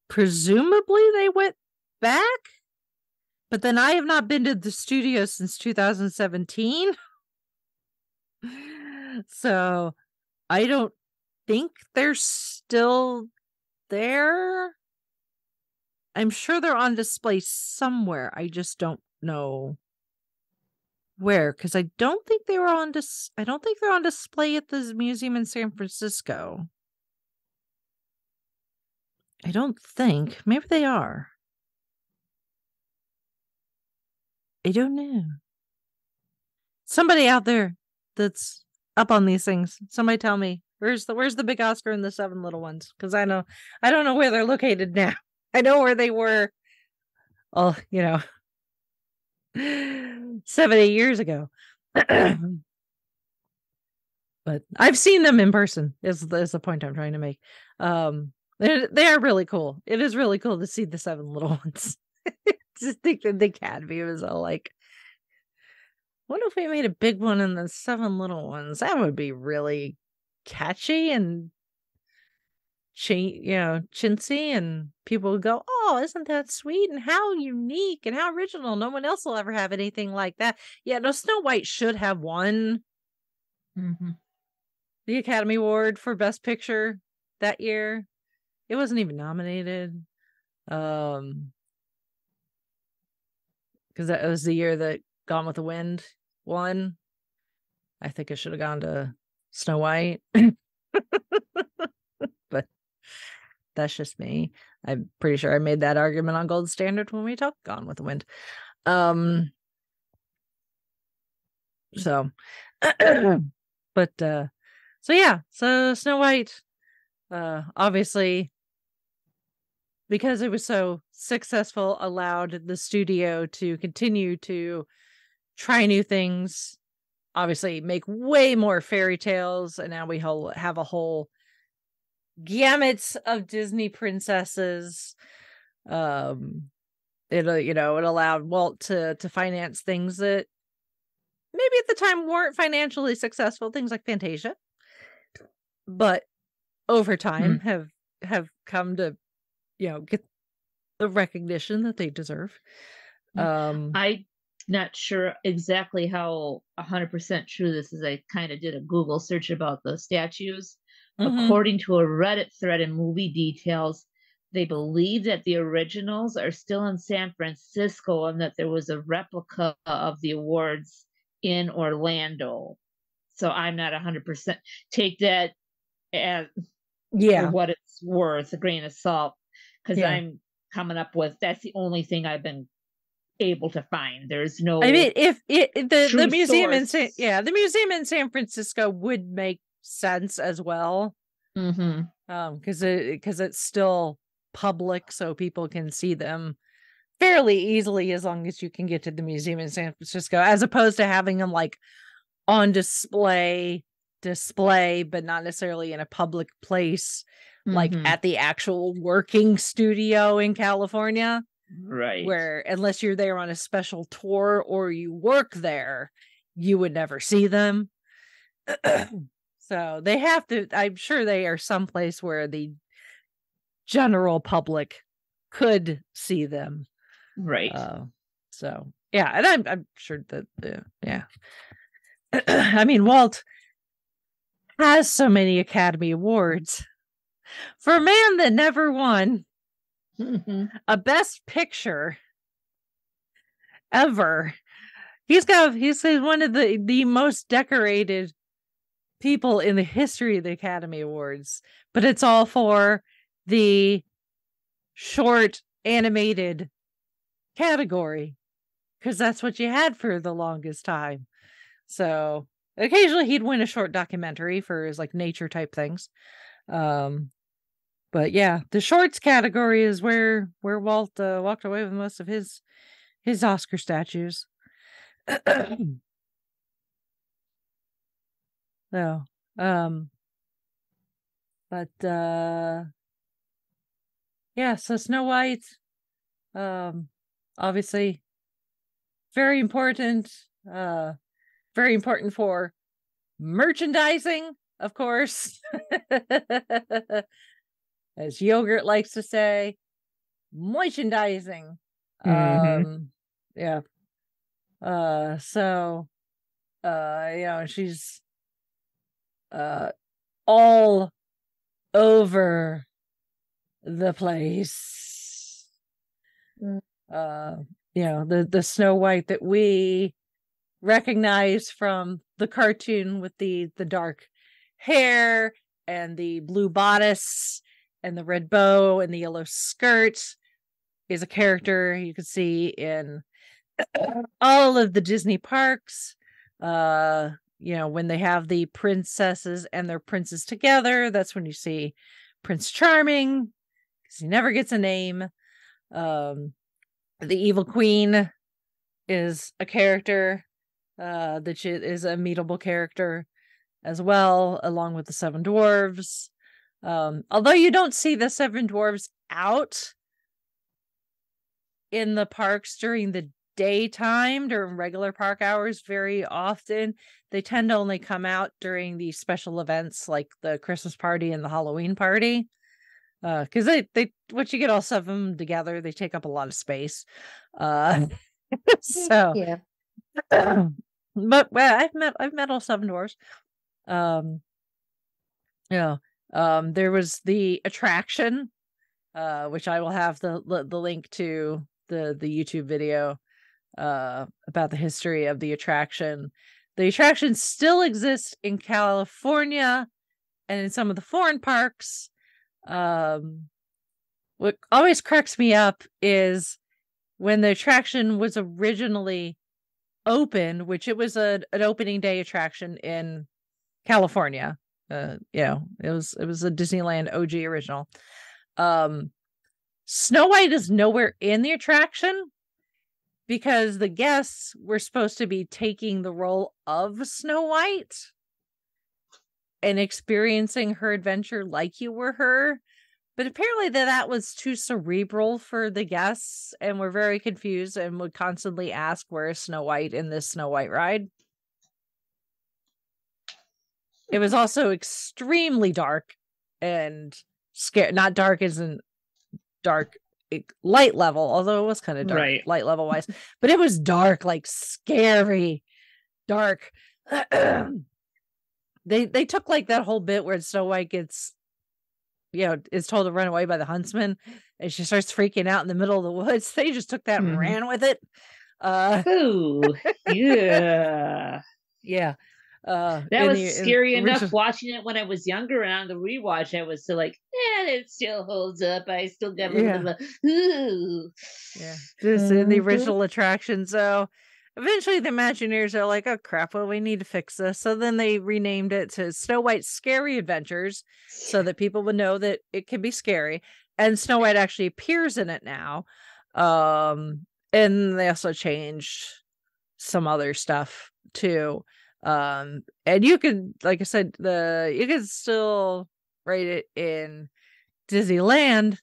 presumably they went back but then i have not been to the studio since 2017 (laughs) so i don't think they're still there i'm sure they're on display somewhere i just don't know where because i don't think they were on dis- i don't think they're on display at the museum in san francisco I don't think. Maybe they are. I don't know. Somebody out there that's up on these things. Somebody tell me where's the where's the big Oscar and the seven little ones? Because I know I don't know where they're located now. (laughs) I know where they were. Oh, you know, seven eight years ago. but I've seen them in person. Is is the point I'm trying to make? Um, they they are really cool. It is really cool to see the seven little (laughs) ones. (laughs) Just think that the Academy was all like, what if we made a big one and the seven little ones? That would be really catchy and chi- you know chintzy and people would go oh isn't that sweet and how unique and how original. No one else will ever have anything like that. Yeah no snow white should have won. Mhm. the academy award for best picture that year. It wasn't even nominated um because that was the year that gone with the wind won. I think it should have gone to snow white (laughs) that's just me. I'm pretty sure i made that argument on gold standard when we talked gone with the wind. Um so (clears throat) but uh so yeah so snow white uh obviously because it was so successful allowed the studio to continue to try new things obviously make way more fairy tales and now we have a whole gamut of disney princesses um it uh, you know it allowed walt to to finance things that maybe at the time weren't financially successful things like fantasia but over time have have come to you know get the recognition that they deserve um I'm not sure exactly how 100% true this is. I kind of did a Google search about the statues. Mhm. According to a Reddit thread in movie details, they believe that the originals are still in San Francisco and that there was a replica of the awards in Orlando. So I'm not 100% take that as yeah what it's worth, a grain of salt, because Yeah. I'm coming up with that's the only thing I've been able to find. There's no I mean, if it the the museum in San, yeah the museum in San Francisco would make sense as well, Mhm. um, because it because it's still public, so people can see them fairly easily as long as you can get to the museum in San Francisco, as opposed to having them like on display display, but not necessarily in a public place, like Mhm. at the actual working studio in California. right. where unless you're there on a special tour or you work there, you would never see them. (clears throat) so they have to, I'm sure they are someplace where the general public could see them. right. Uh, so yeah, and I'm I'm sure that uh, yeah. (clears throat) I mean, Walt has so many Academy Awards for a man that never won Mhm. a best picture ever. He's got he's one of the the most decorated people in the history of the Academy Awards, but it's all for the short animated category because that's what you had for the longest time. So occasionally he'd win a short documentary for his like nature type things. Um but yeah, the shorts category is where where Walt uh, walked away with most of his his Oscar statues. (clears throat) so, um, but uh, yeah, so Snow White, um, obviously, very important. Uh, very important for merchandising, of course. (laughs) As yogurt likes to say, merchandising. Mhm. Um, yeah. Uh, so, uh, you know, she's uh all over the place. Mm. Uh, you know, the the Snow White that we recognize from the cartoon with the the dark hair and the blue bodice and the red bow and the yellow skirt is a character you can see in all of the Disney parks. Uh, you know, when they have the princesses and their princes together, that's when you see Prince Charming because he never gets a name. Um, the Evil Queen is a character uh, that is a meetable character as well, along with the Seven Dwarves. Um, although you don't see the Seven Dwarves out in the parks during the daytime during regular park hours very often they tend to only come out during the special events like the christmas party and the halloween party Uh, because they they once you get all seven of them together, they take up a lot of space. Uh, (laughs) so Yeah. (clears throat) but well, I've met I've met all seven dwarfs. Um, yeah. Um, there was the attraction, uh, which I will have the the, the link to the the YouTube video, uh, about the history of the attraction. The attraction still exists in California and in some of the foreign parks. Um, what always cracks me up is when the attraction was originally opened, which it was a, an opening day attraction in California. Uh, you know, it was it was a Disneyland OG original. Um, Snow White is nowhere in the attraction because the guests were supposed to be taking the role of Snow White and experiencing her adventure like you were her. But apparently that that was too cerebral for the guests and were very confused and would constantly ask where is Snow White in this Snow White ride. It was also extremely dark and scare not dark isn't dark light level, although it was kind of dark Right. light level wise, (laughs) but it was dark, like scary, dark. (clears throat) they they took like that whole bit where Snow White gets, you know, is told to run away by the huntsman, and she starts freaking out in the middle of the woods. (laughs) They just took that and ran with it. Uh, Ooh, (laughs) yeah. yeah. Uh, That was the- in scary enough original- watching it when I was younger and on the rewatch I was still like, yeah, it still holds up. I still got a Yeah. little ooh. Yeah, just in the Mhm. original attraction. So eventually the Imagineers are like, oh crap, well, we need to fix this. So then they renamed it to Snow White's Scary Adventures so that people would know that it can be scary. And Snow White actually appears in it now. Um, and they also changed some other stuff too. Um, and you can like I said, the you can still write it in Disneyland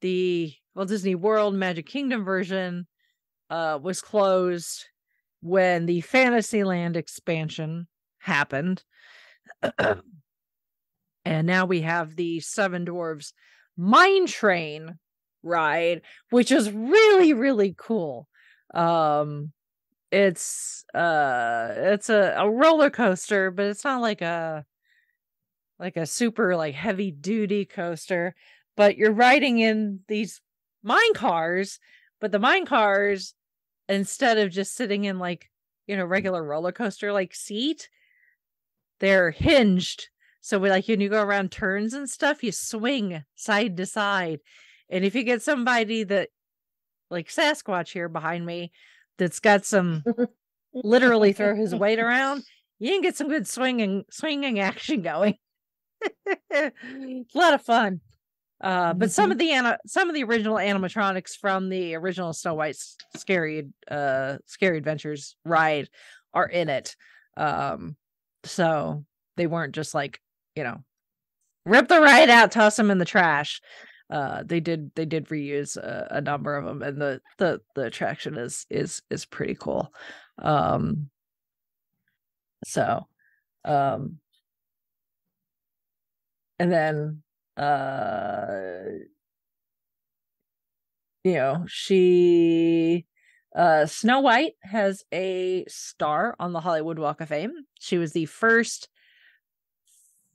the well Disney World Magic Kingdom version uh was closed when the Fantasyland expansion happened. (clears throat) and now we have the Seven Dwarves Mine Train ride, which is really really cool. Um it's uh it's a, a roller coaster, but it's not like a like a super like heavy duty coaster but you're riding in these mine cars but the mine cars instead of just sitting in like you know regular roller coaster like seat they're hinged. So we like when you go around turns and stuff you swing side to side. And if you get somebody that like sasquatch here behind me that's got some (laughs) literally throw his weight around you can get some good swinging swinging action going a (laughs) lot of fun uh, but some of the ana- some of the original animatronics from the original Snow White's scary uh scary adventures ride are in it. Um, so they weren't just like you know rip the ride out, toss them in the trash. Uh, they did they did reuse a, a number of them, and the the the attraction is is is pretty cool. Um, so, um, and then uh you know she uh snow white has a star on the hollywood walk of fame she was the first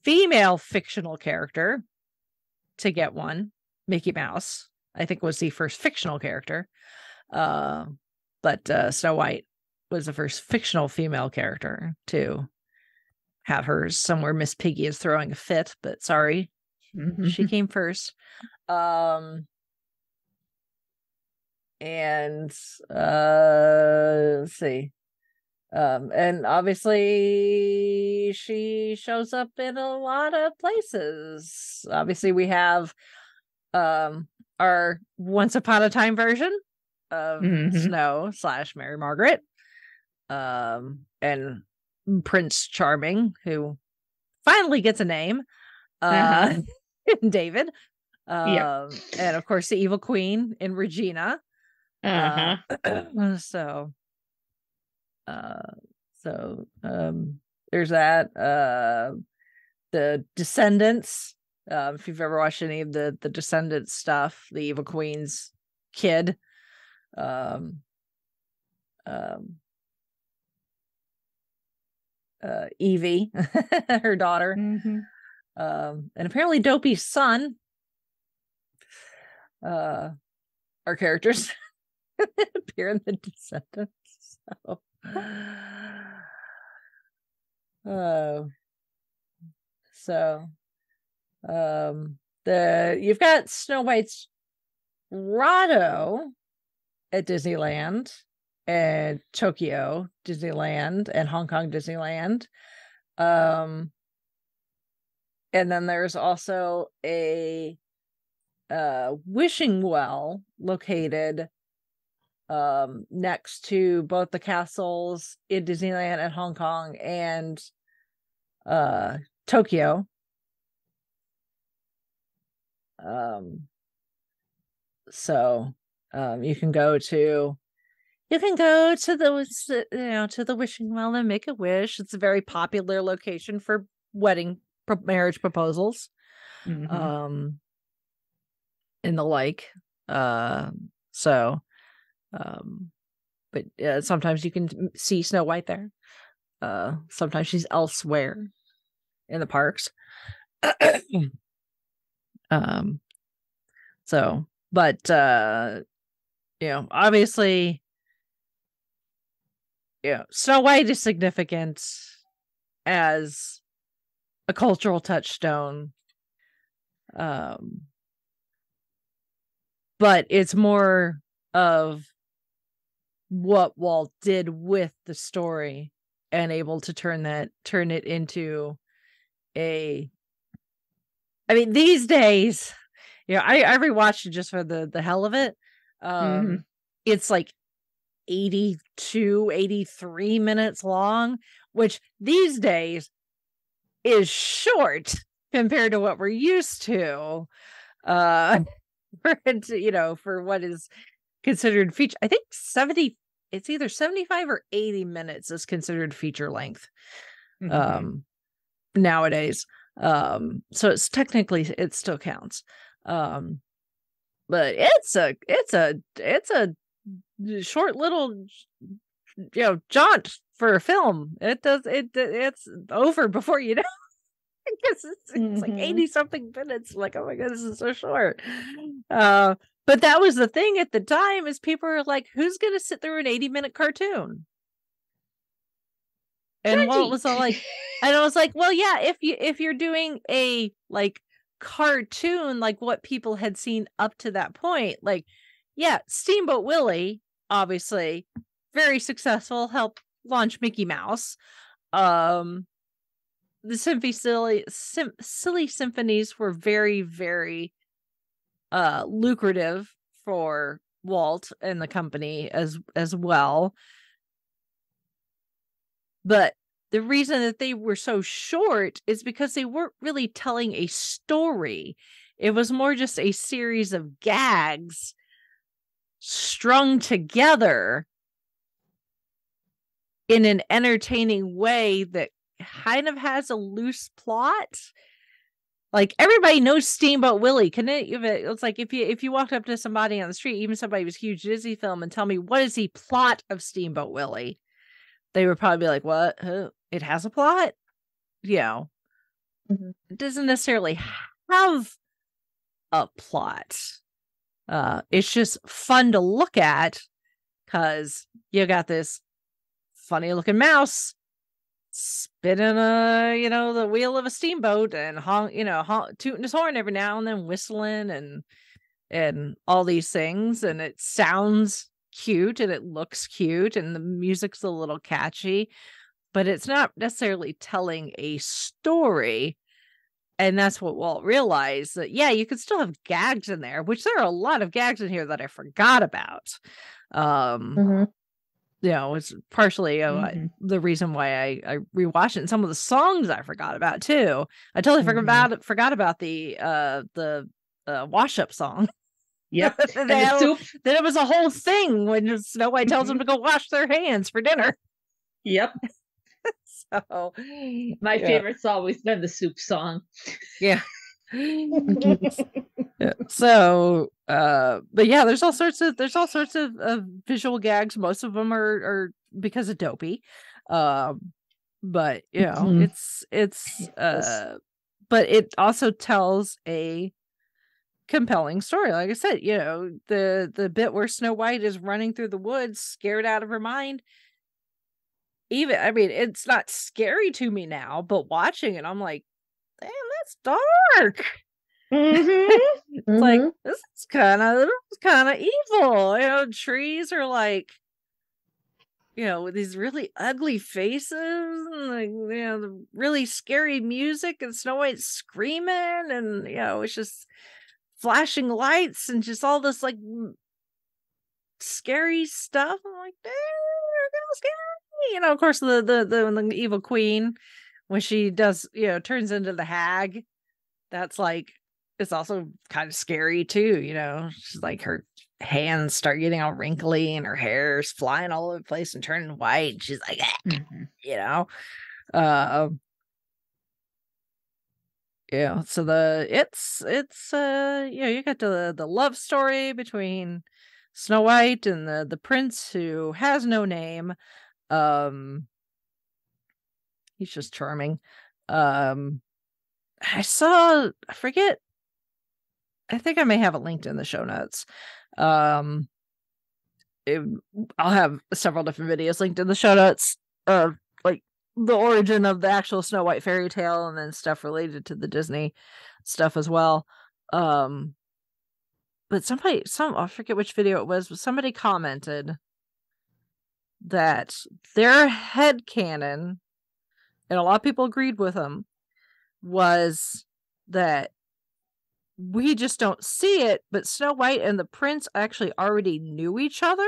female fictional character to get one mickey mouse i think was the first fictional character. Uh, but uh snow white was the first fictional female character to have hers somewhere. Miss piggy is throwing a fit but sorry she came first. Um and uh let's see. Um and obviously she shows up in a lot of places. Obviously we have um our once upon a time version of Mhm. snow slash mary margaret um and prince charming who finally gets a name uh Uh-huh. (laughs) David. Um, Yeah. and of course the evil queen in Regina. Uh-huh. Uh, (clears throat) so uh so um there's that. Uh the descendants Um, if you've ever watched any of the the Descendants stuff, the Evil Queen's kid, um, um, uh, Evie, (laughs) her daughter, Mhm. um, and apparently Dopey's son, uh, are characters (laughs) appear in the Descendants. So, oh, (gasps) so, um, the you've got Snow White's grotto at Disneyland and Tokyo Disneyland and Hong Kong Disneyland. Um and then there's also a uh wishing well located um next to both the castles in Disneyland and Hong Kong and uh Tokyo. Um so um you can go to you can go to the you know to the wishing well and make a wish. It's a very popular location for wedding marriage proposals Mhm. um and the like. Uh so um but uh, sometimes you can see snow white there. Uh sometimes she's elsewhere in the parks (clears throat) um so but uh you know obviously you know snow white is significant as a cultural touchstone. Um but it's more of what Walt did with the story and able to turn that turn it into a I mean these days you know I I rewatched it just for the the hell of it um Mhm. it's like 82 83 minutes long which these days is short (laughs) compared to what we're used to uh (laughs) for it you know for what is considered feature i think 70 it's either 75 or 80 minutes is considered feature length Mhm. um nowadays um so it's technically it still counts. Um but it's a it's a it's a short little you know jaunt for a film. It does it it's over before you know (laughs) because it's, it's like Mhm. 80 something minutes. Like oh my god this is so short. Uh but that was the thing at the time is people are like who's gonna sit through an 80 minute cartoon and Walt was all like and I was like, well, yeah, if you if you're doing a like cartoon like what people had seen up to that point, like yeah, Steamboat Willie, obviously, very successful, helped launch Mickey Mouse. Um the Symphony Silly Sim- Silly Symphonies were very, very uh lucrative for Walt and the company as as well. But the reason that they were so short is because they weren't really telling a story. It was more just a series of gags strung together in an entertaining way that kind of has a loose plot. Like everybody knows Steamboat Willie. Can it? It's like if you if you walked up to somebody on the street, even somebody who's huge Disney film, and tell me what is the plot of Steamboat Willie, they would probably be like, "What? It has a plot." You know, Mhm. it doesn't necessarily have a plot. Uh, it's just fun to look at because you got this funny looking mouse spinning a you know the wheel of a steamboat and honk you know honk, tooting his horn every now and then whistling and and all these things and it sounds cute and it looks cute and the music's a little catchy but it's not necessarily telling a story and that's what Walt realized that yeah you could still have gags in there which there are a lot of gags in here that I forgot about um Mhm. you know it's partially uh, Mhm. the reason why I I rewatched it and some of the songs I forgot about too. I totally forgot Mhm. about forgot about the uh the uh wash up song. Yep. (laughs) They the that it was a whole thing when Snow White tells them to go wash their hands for dinner. (laughs) Yep. So My yeah. favorite's always been the soup song. Yeah. (laughs) Yeah, so uh but yeah there's all sorts of there's all sorts of, of visual gags most of them are are because of dopey um but you know Mhm. it's it's uh but it also tells a compelling story like i said you know the the bit where snow white is running through the woods scared out of her mind even i mean it's not scary to me now but watching it i'm like damn that's dark Mm-hmm. (laughs) it's like this is kind of kind of evil. You know, trees are like, you know, with these really ugly faces, and like you know, the really scary music, and Snow White screaming, and you know, it's just flashing lights and just all this like scary stuff. I'm like, damn, kind of scary. You know, of course, the the the, the evil queen when she does, you know, turns into the hag. That's like it's also kind of scary too, you know. She's like her hands start getting all wrinkly and her hair's flying all over the place and turning white. She's like, "Ah," Mhm. you know. Uh yeah, so the it's it's uh you know, you got the the love story between Snow White and the the prince who has no name. Um he's just charming. Um I saw I forget I think I may have it linked in the show notes. Um, it- I'll have several different videos linked in the show notes of the origin of the actual Snow White fairy tale and then stuff related to the Disney stuff as well. Um, but somebody, some I forget which video it was, but somebody commented that their head canon, and a lot of people agreed with them, was that we just don't see it, but Snow White and the prince actually already knew each other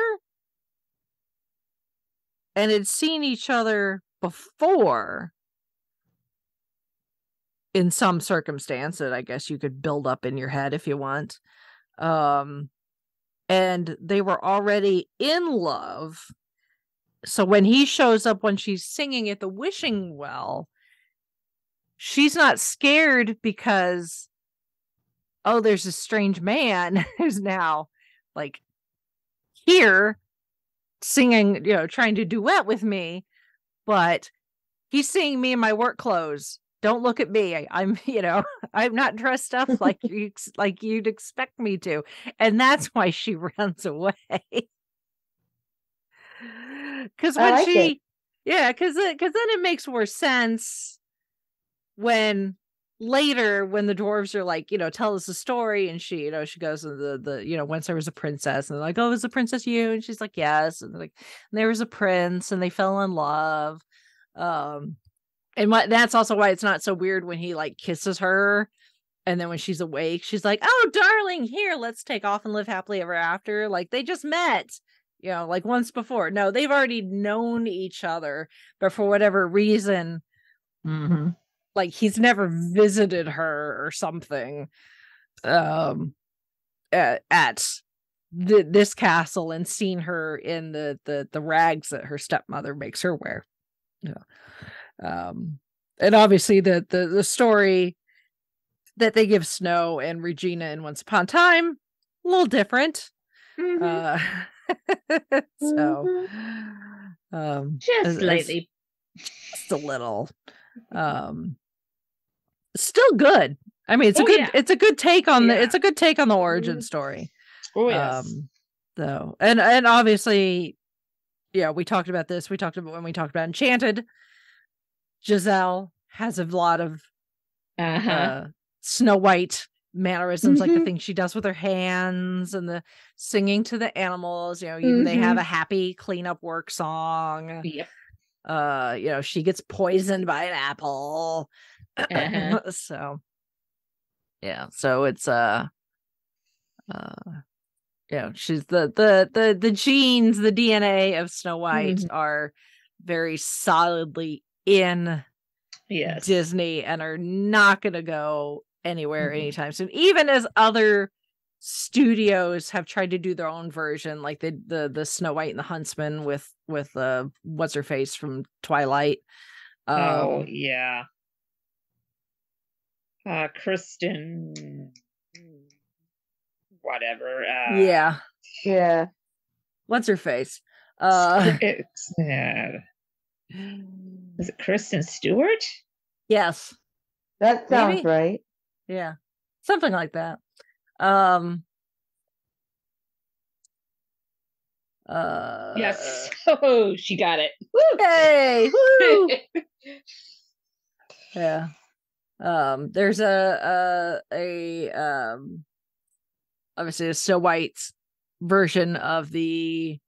and had seen each other before in some circumstance that I guess you could build up in your head if you want. Um and they were already in love. So when he shows up when she's singing at the wishing well, she's not scared because oh, there's a strange man (laughs) who's now like here singing, you know, trying to duet with me, but he's seeing me in my work clothes. Don't look at me. I'm, (laughs) you know, I'm not dressed up (laughs) like you like you'd expect me to, and that's why she (laughs) runs away. Because when like she, it. yeah, because because then it makes more sense when later when the dwarves are like you know tell us the story and she you know she goes to the the you know once there was a princess and they're like oh was the princess you? And she's like yes. And like and there was a prince and they fell in love. Um and what that's also why it's not so weird when he like kisses her and then when she's awake she's like oh darling here let's take off and live happily ever after. Like they just met you know like once before. No they've already known each other but for whatever reason Mhm. Like he's never visited her or something um at, at th- this castle and seen her in the the the rags that her stepmother makes her wear. Yeah. Um and obviously the the the story that they give snow and regina in once upon a time a little different. Mm-hmm. uh (laughs) so um Just as- as- slightly. just a little. Um still good i mean it's a Oh, good yeah. it's a good take on the it's a good take on the origin Mhm. story Oh yes. um though and and obviously yeah we talked about this we talked about when we talked about enchanted giselle has a lot of uh-huh. uh snow white mannerisms like the Mhm. things she does with her hands and the singing to the animals you know even they have Mhm. a happy cleanup work song yep. uh you know she gets poisoned by an apple Uh-huh. (laughs) so yeah so it's uh uh yeah, she's the the the the genes the dna of snow white Mhm. are very solidly in Yes. disney and are not going to go anywhere Mhm. anytime soon even as other studios have tried to do their own version like the the the snow white and the huntsman with with uh what's her face from twilight oh um yeah. Uh, Kristen, whatever. Uh, yeah. Yeah. What's her face? Uh it's, (laughs) uh, is it Kristen Stewart? yes. That sounds Maybe? right. Yeah. Something like that. Um uh yes. (laughs) Oh, she got it. Woo! Hey, (laughs) woo! yeah. Um there's a a a um obviously a Snow White's version of the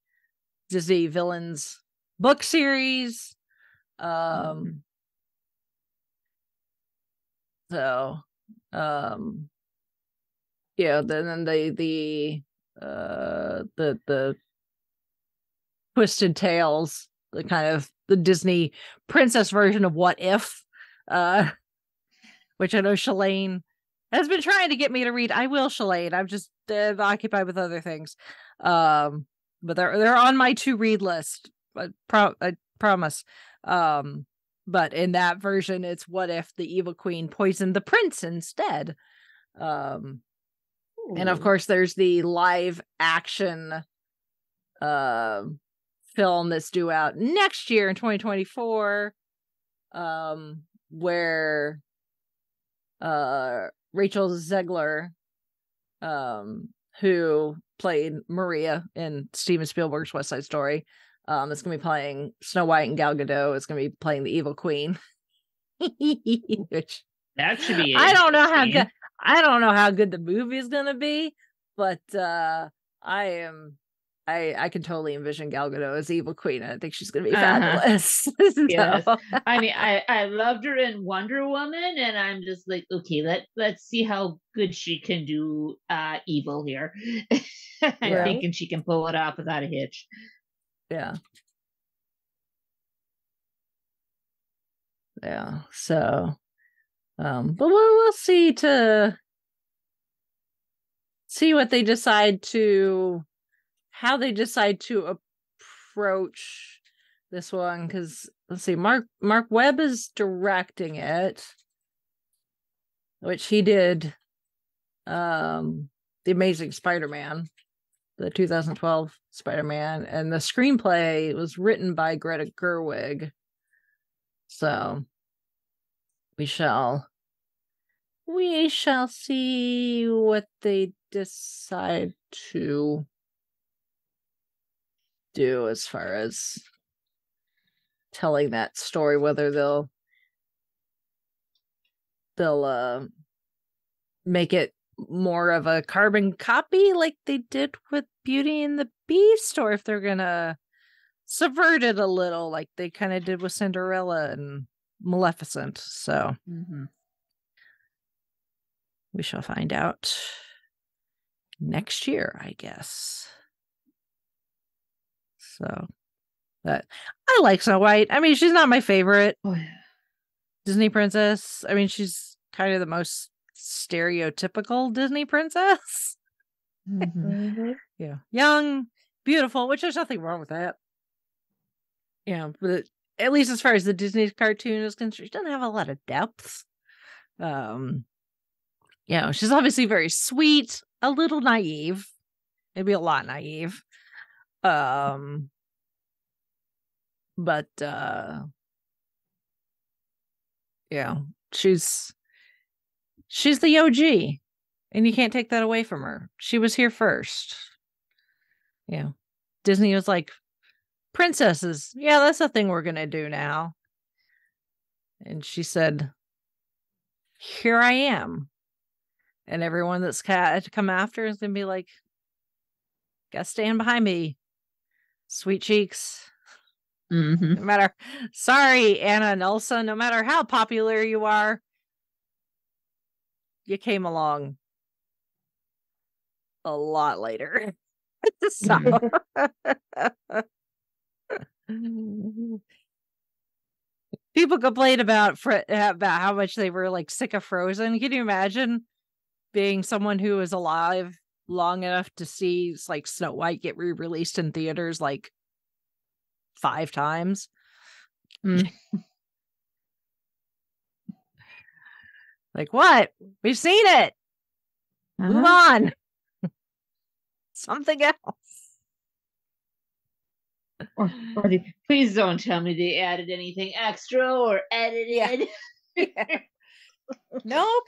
Disney villains book series. Um so um yeah, then then the the uh the the twisted tales, the kind of the Disney princess version of what if, uh which I know Shalane has been trying to get me to read. I will, Shalane. I'm just uh, occupied with other things. Um, but they're they're on my to read list. I, pro- I promise. Um, but in that version, it's what if the evil queen poisoned the prince instead. Um, and of course, there's the live action um film that's due out next year in 2024 um where uh Rachel Zegler um who played Maria in Steven Spielberg's West Side Story. Um is going to be playing Snow White and Gal Gadot. Is going to be playing the evil queen. (laughs) Which That should be. I don't know how good I don't know how good the movie is gonna be, but uh I am I I can totally envision Gal Gadot as evil queen. I think she's gonna be Uh-huh. fabulous. (laughs) Yes. I mean, I I loved her in Wonder Woman, and I'm just like, okay, let let's see how good she can do uh evil here. (laughs) I'm Right. thinking she can pull it off without a hitch. yeah. Yeah. So um but we'll we'll see to see what they decide to how they decide to approach this one because let's see mark marc webb is directing it which he did um the amazing spider-man the 2012 spider-man and the screenplay was written by greta gerwig. So we shall we shall see what they decide to do as far as telling that story whether they'll they'll uh make it more of a carbon copy like they did with beauty and the beast or if they're gonna subvert it a little like they kind of did with cinderella and maleficent so we shall find out next year i guess so that i like snow white. I mean she's not my favorite Oh yeah. disney princess. I mean she's kind of the most stereotypical disney princess. Mhm. (laughs) yeah. Young beautiful which there's nothing wrong with that. Yeah but at least as far as the disney cartoon is concerned she doesn't have a lot of depth. Um yeah, she's obviously very sweet a little naive maybe a lot naive um but uh yeah she's she's the og and you can't take that away from her. She was here first. Yeah. Disney was like, princesses, yeah, that's the thing we're gonna do now. And she said, Here I am. And everyone that's come after is gonna be like, Gotta stand behind me, sweet cheeks. Mhm. No matter, sorry, Anna and Elsa, no matter how popular you are, you came along a lot later. (laughs) so, (laughs) people complain about about how much they were like sick of Frozen. Can you imagine being someone who is alive long enough to see like Snow White get re-released in theaters like five times? Mm. (laughs) Like what? We've seen it. Move Uh-huh. on. (laughs) Something else. Or, or they, please don't tell me they added anything extra or edited. (laughs) Nope.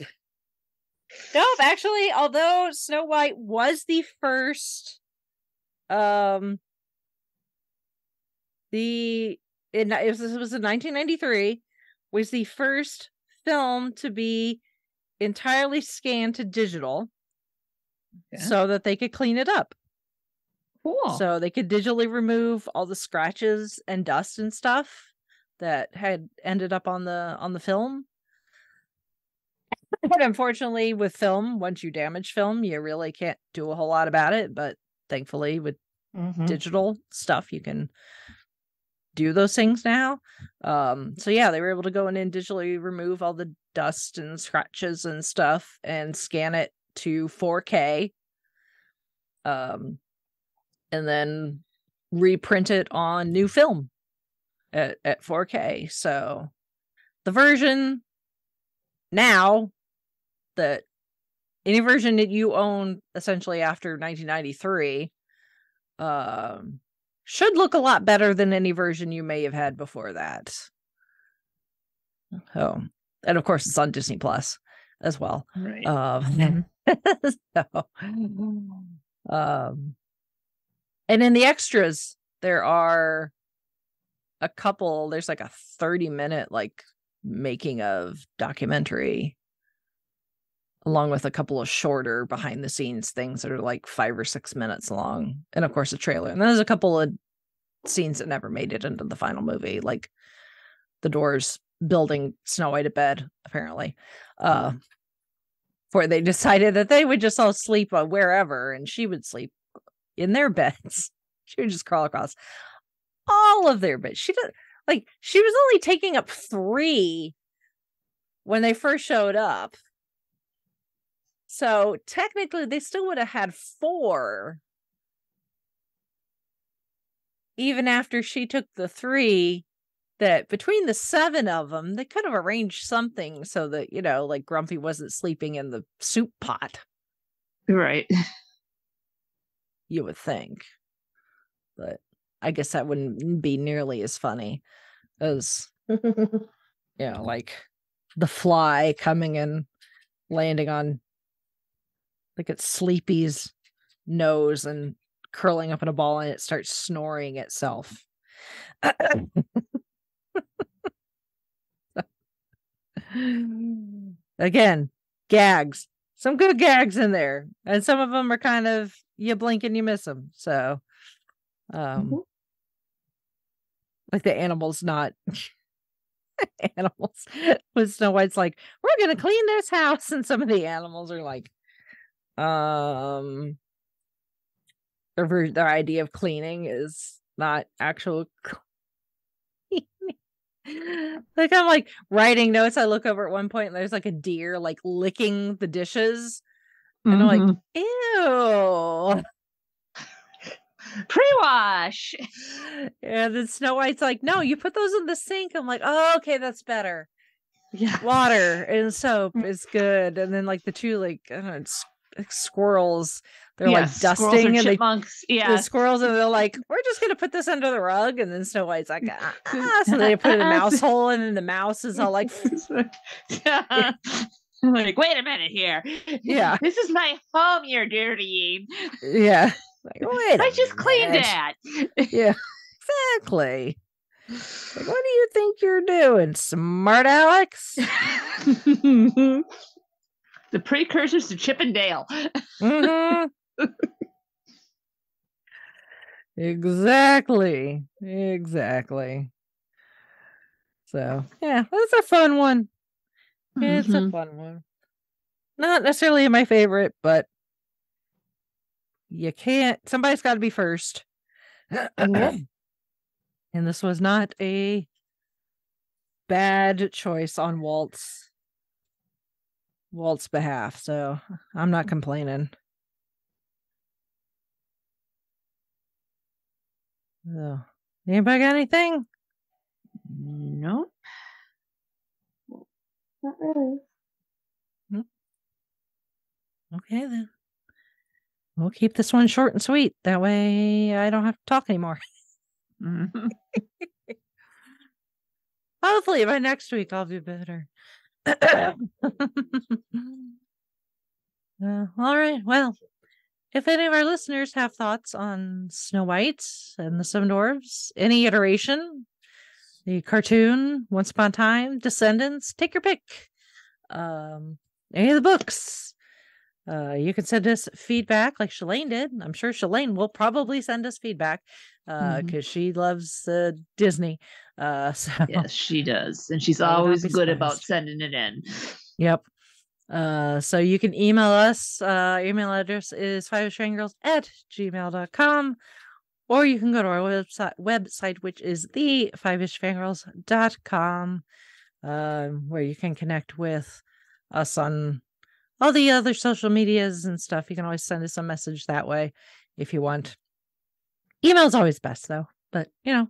Nope. Actually, although Snow White was the first, um, the in it was, this was in 1993 was the first film to be entirely scanned to digital Okay. so that they could clean it up. Cool. So they could digitally remove all the scratches and dust and stuff that had ended up on the on the film. But unfortunately, with film, once you damage film, you really can't do a whole lot about it. But thankfully, with Mhm. digital stuff, you can do those things now. Um, so yeah, they were able to go in and digitally remove all the dust and scratches and stuff and scan it to 4K. Um, and then reprint it on new film at, at 4K. So the version now that any version that you own essentially after 1993 um should look a lot better than any version you may have had before that. Oh, and of course it's on Disney Plus as well. Right. Um, (laughs) so, um, and in the extras, there are a couple. There's like a 30 minute like making of documentary, along with a couple of shorter behind the scenes things that are like five or six minutes long, and of course a trailer. And then there's a couple of scenes that never made it into the final movie, like the dwarves building Snow White a bed, apparently. Uh, where they (laughs) decided that they would just all sleep uh, wherever and she would sleep in their beds. (laughs) She would just crawl across all of their beds. She did like she was only taking up three when they first showed up. So technically they still would have had four even after she took the three that between the seven of them, they could have arranged something so that, you know, like Grumpy wasn't sleeping in the soup pot, right. (laughs) you would think. But I guess that wouldn't be nearly as funny as, (laughs) you know, like the fly coming and landing on like it's Sleepy's nose and curling up in a ball and it starts snoring itself. (laughs) Again, gags. Some good gags in there. And some of them are kind of you blink and you miss them. So um Mhm. like the animals not (laughs) animals (laughs) with Snow White's like, we're gonna clean this house, and some of the animals are like, um their their idea of cleaning is not actual cleaning. (laughs) like I'm like writing notes. I look over at one point and there's like a deer like licking the dishes. And I'm like, Mhm. Ew. (laughs) pre-wash. And then Snow White's like, no, you put those in the sink. I'm like, oh, okay, that's better. Yeah. Water and soap is good. And then like the two like I don't know, squirrels, they're Yeah, like dusting and they chipmunks. the squirrels and they're like, we're just gonna put this under the rug. And then Snow White's like, ah, ah. (laughs) so they put it in the mouse hole, and then the mouse is all like, (laughs) Yeah. I'm (laughs) like, wait a minute here. Yeah. This is my home you're dirtying. yeah. Like, wait, I a just cleaned minute." that. Yeah, exactly. Like, what do you think you're doing, smart Alex? The precursors to Chip and Dale. Mhm. (laughs) exactly. Exactly. So, yeah, that's a fun one. It's a Mhm. fun one. Not necessarily my favorite, but you can't, somebody's got to be first. (clears throat) and this was not a bad choice on Walt's Walt's behalf, so I'm not complaining. So, anybody got anything? Nope. Not really. Okay then. We'll keep this one short and sweet. That way I don't have to talk anymore. (laughs) Mhm. Hopefully by next week I'll be better. Uh, all right. Well, if any of our listeners have thoughts on Snow White and the Seven Dwarfs, any iteration, the cartoon, Once Upon a Time, Descendants, take your pick. Um, any of the books. Uh, you can send us feedback like Shalane did. I'm sure Shalane will probably send us feedback uh, Mhm. because she loves uh, Disney. Uh, (laughs) so yes, she does, and she's always good about sending it in. Yep. Uh, so you can email us. Uh, email address is fiveishfangirls at gmail.com. Or you can go to our website, website which is the fiveishfangirls.com, um, where you can connect with us on all the other social medias and stuff. You can always send us a message that way if you want. Email's always best though, but you know,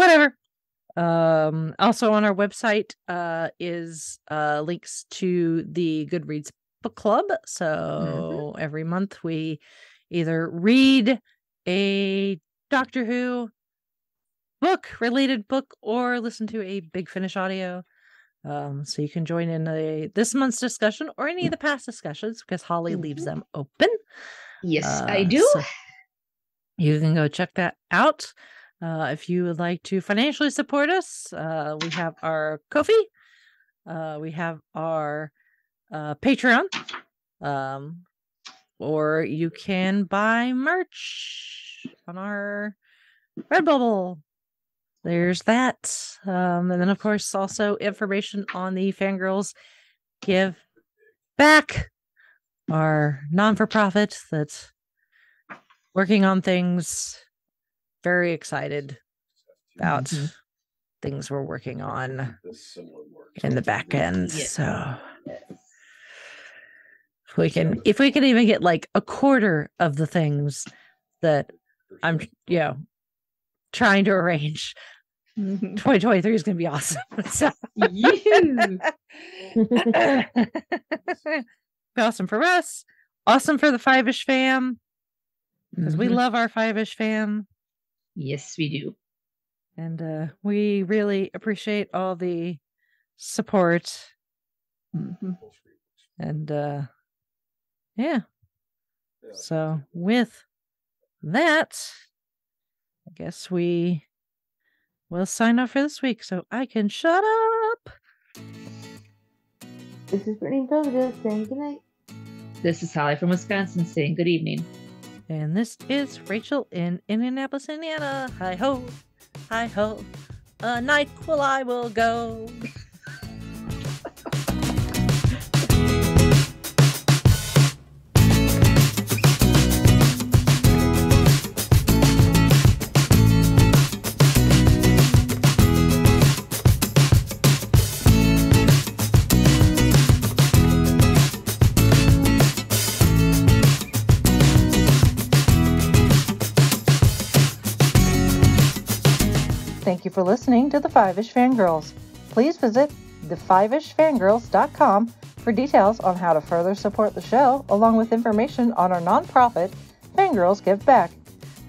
whatever. Um, also on our website uh, is uh, links to the Goodreads book club. So every month we either read a Doctor Who book related book or listen to a Big Finish audio. Um, so you can join in a, this month's discussion or any of the past discussions because Holly leaves Mhm. them open. Yes, I Uh, do. so you can go check that out. Uh, if you would like to financially support us, uh, we have our Ko-fi, uh, we have our uh, Patreon, um, or you can buy merch on our Redbubble. There's that. Um, and then, of course, also information on the Fangirls Give Back, our non for profit that's working on things. Very excited about Mhm. things we're working on in the back end. Yeah. So if we can if we can even get like a quarter of the things that I'm you know trying to arrange, Mhm. 2023 is gonna be awesome. (laughs) So Yoo-hoo. (laughs) awesome for us, awesome for the five ish fam, because we Mhm. love our five ish fam. Yes, we do. And uh we really appreciate all the support Mhm. and uh yeah so with that i guess we will sign off for this week so i can shut up This is Brittany Belvedere saying goodnight. This is Holly from Wisconsin saying good evening. And this is rachel in indianapolis indiana. Hi ho hi ho a night will i will go you for listening to the Five Ish Fangirls. Please visit thefiveishfangirls.com for details on how to further support the show, along with information on our nonprofit, Fangirls Give Back.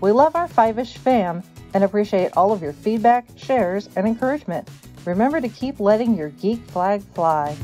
We love our Five Ish fam and appreciate all of your feedback, shares, and encouragement. Remember to keep letting your geek flag fly.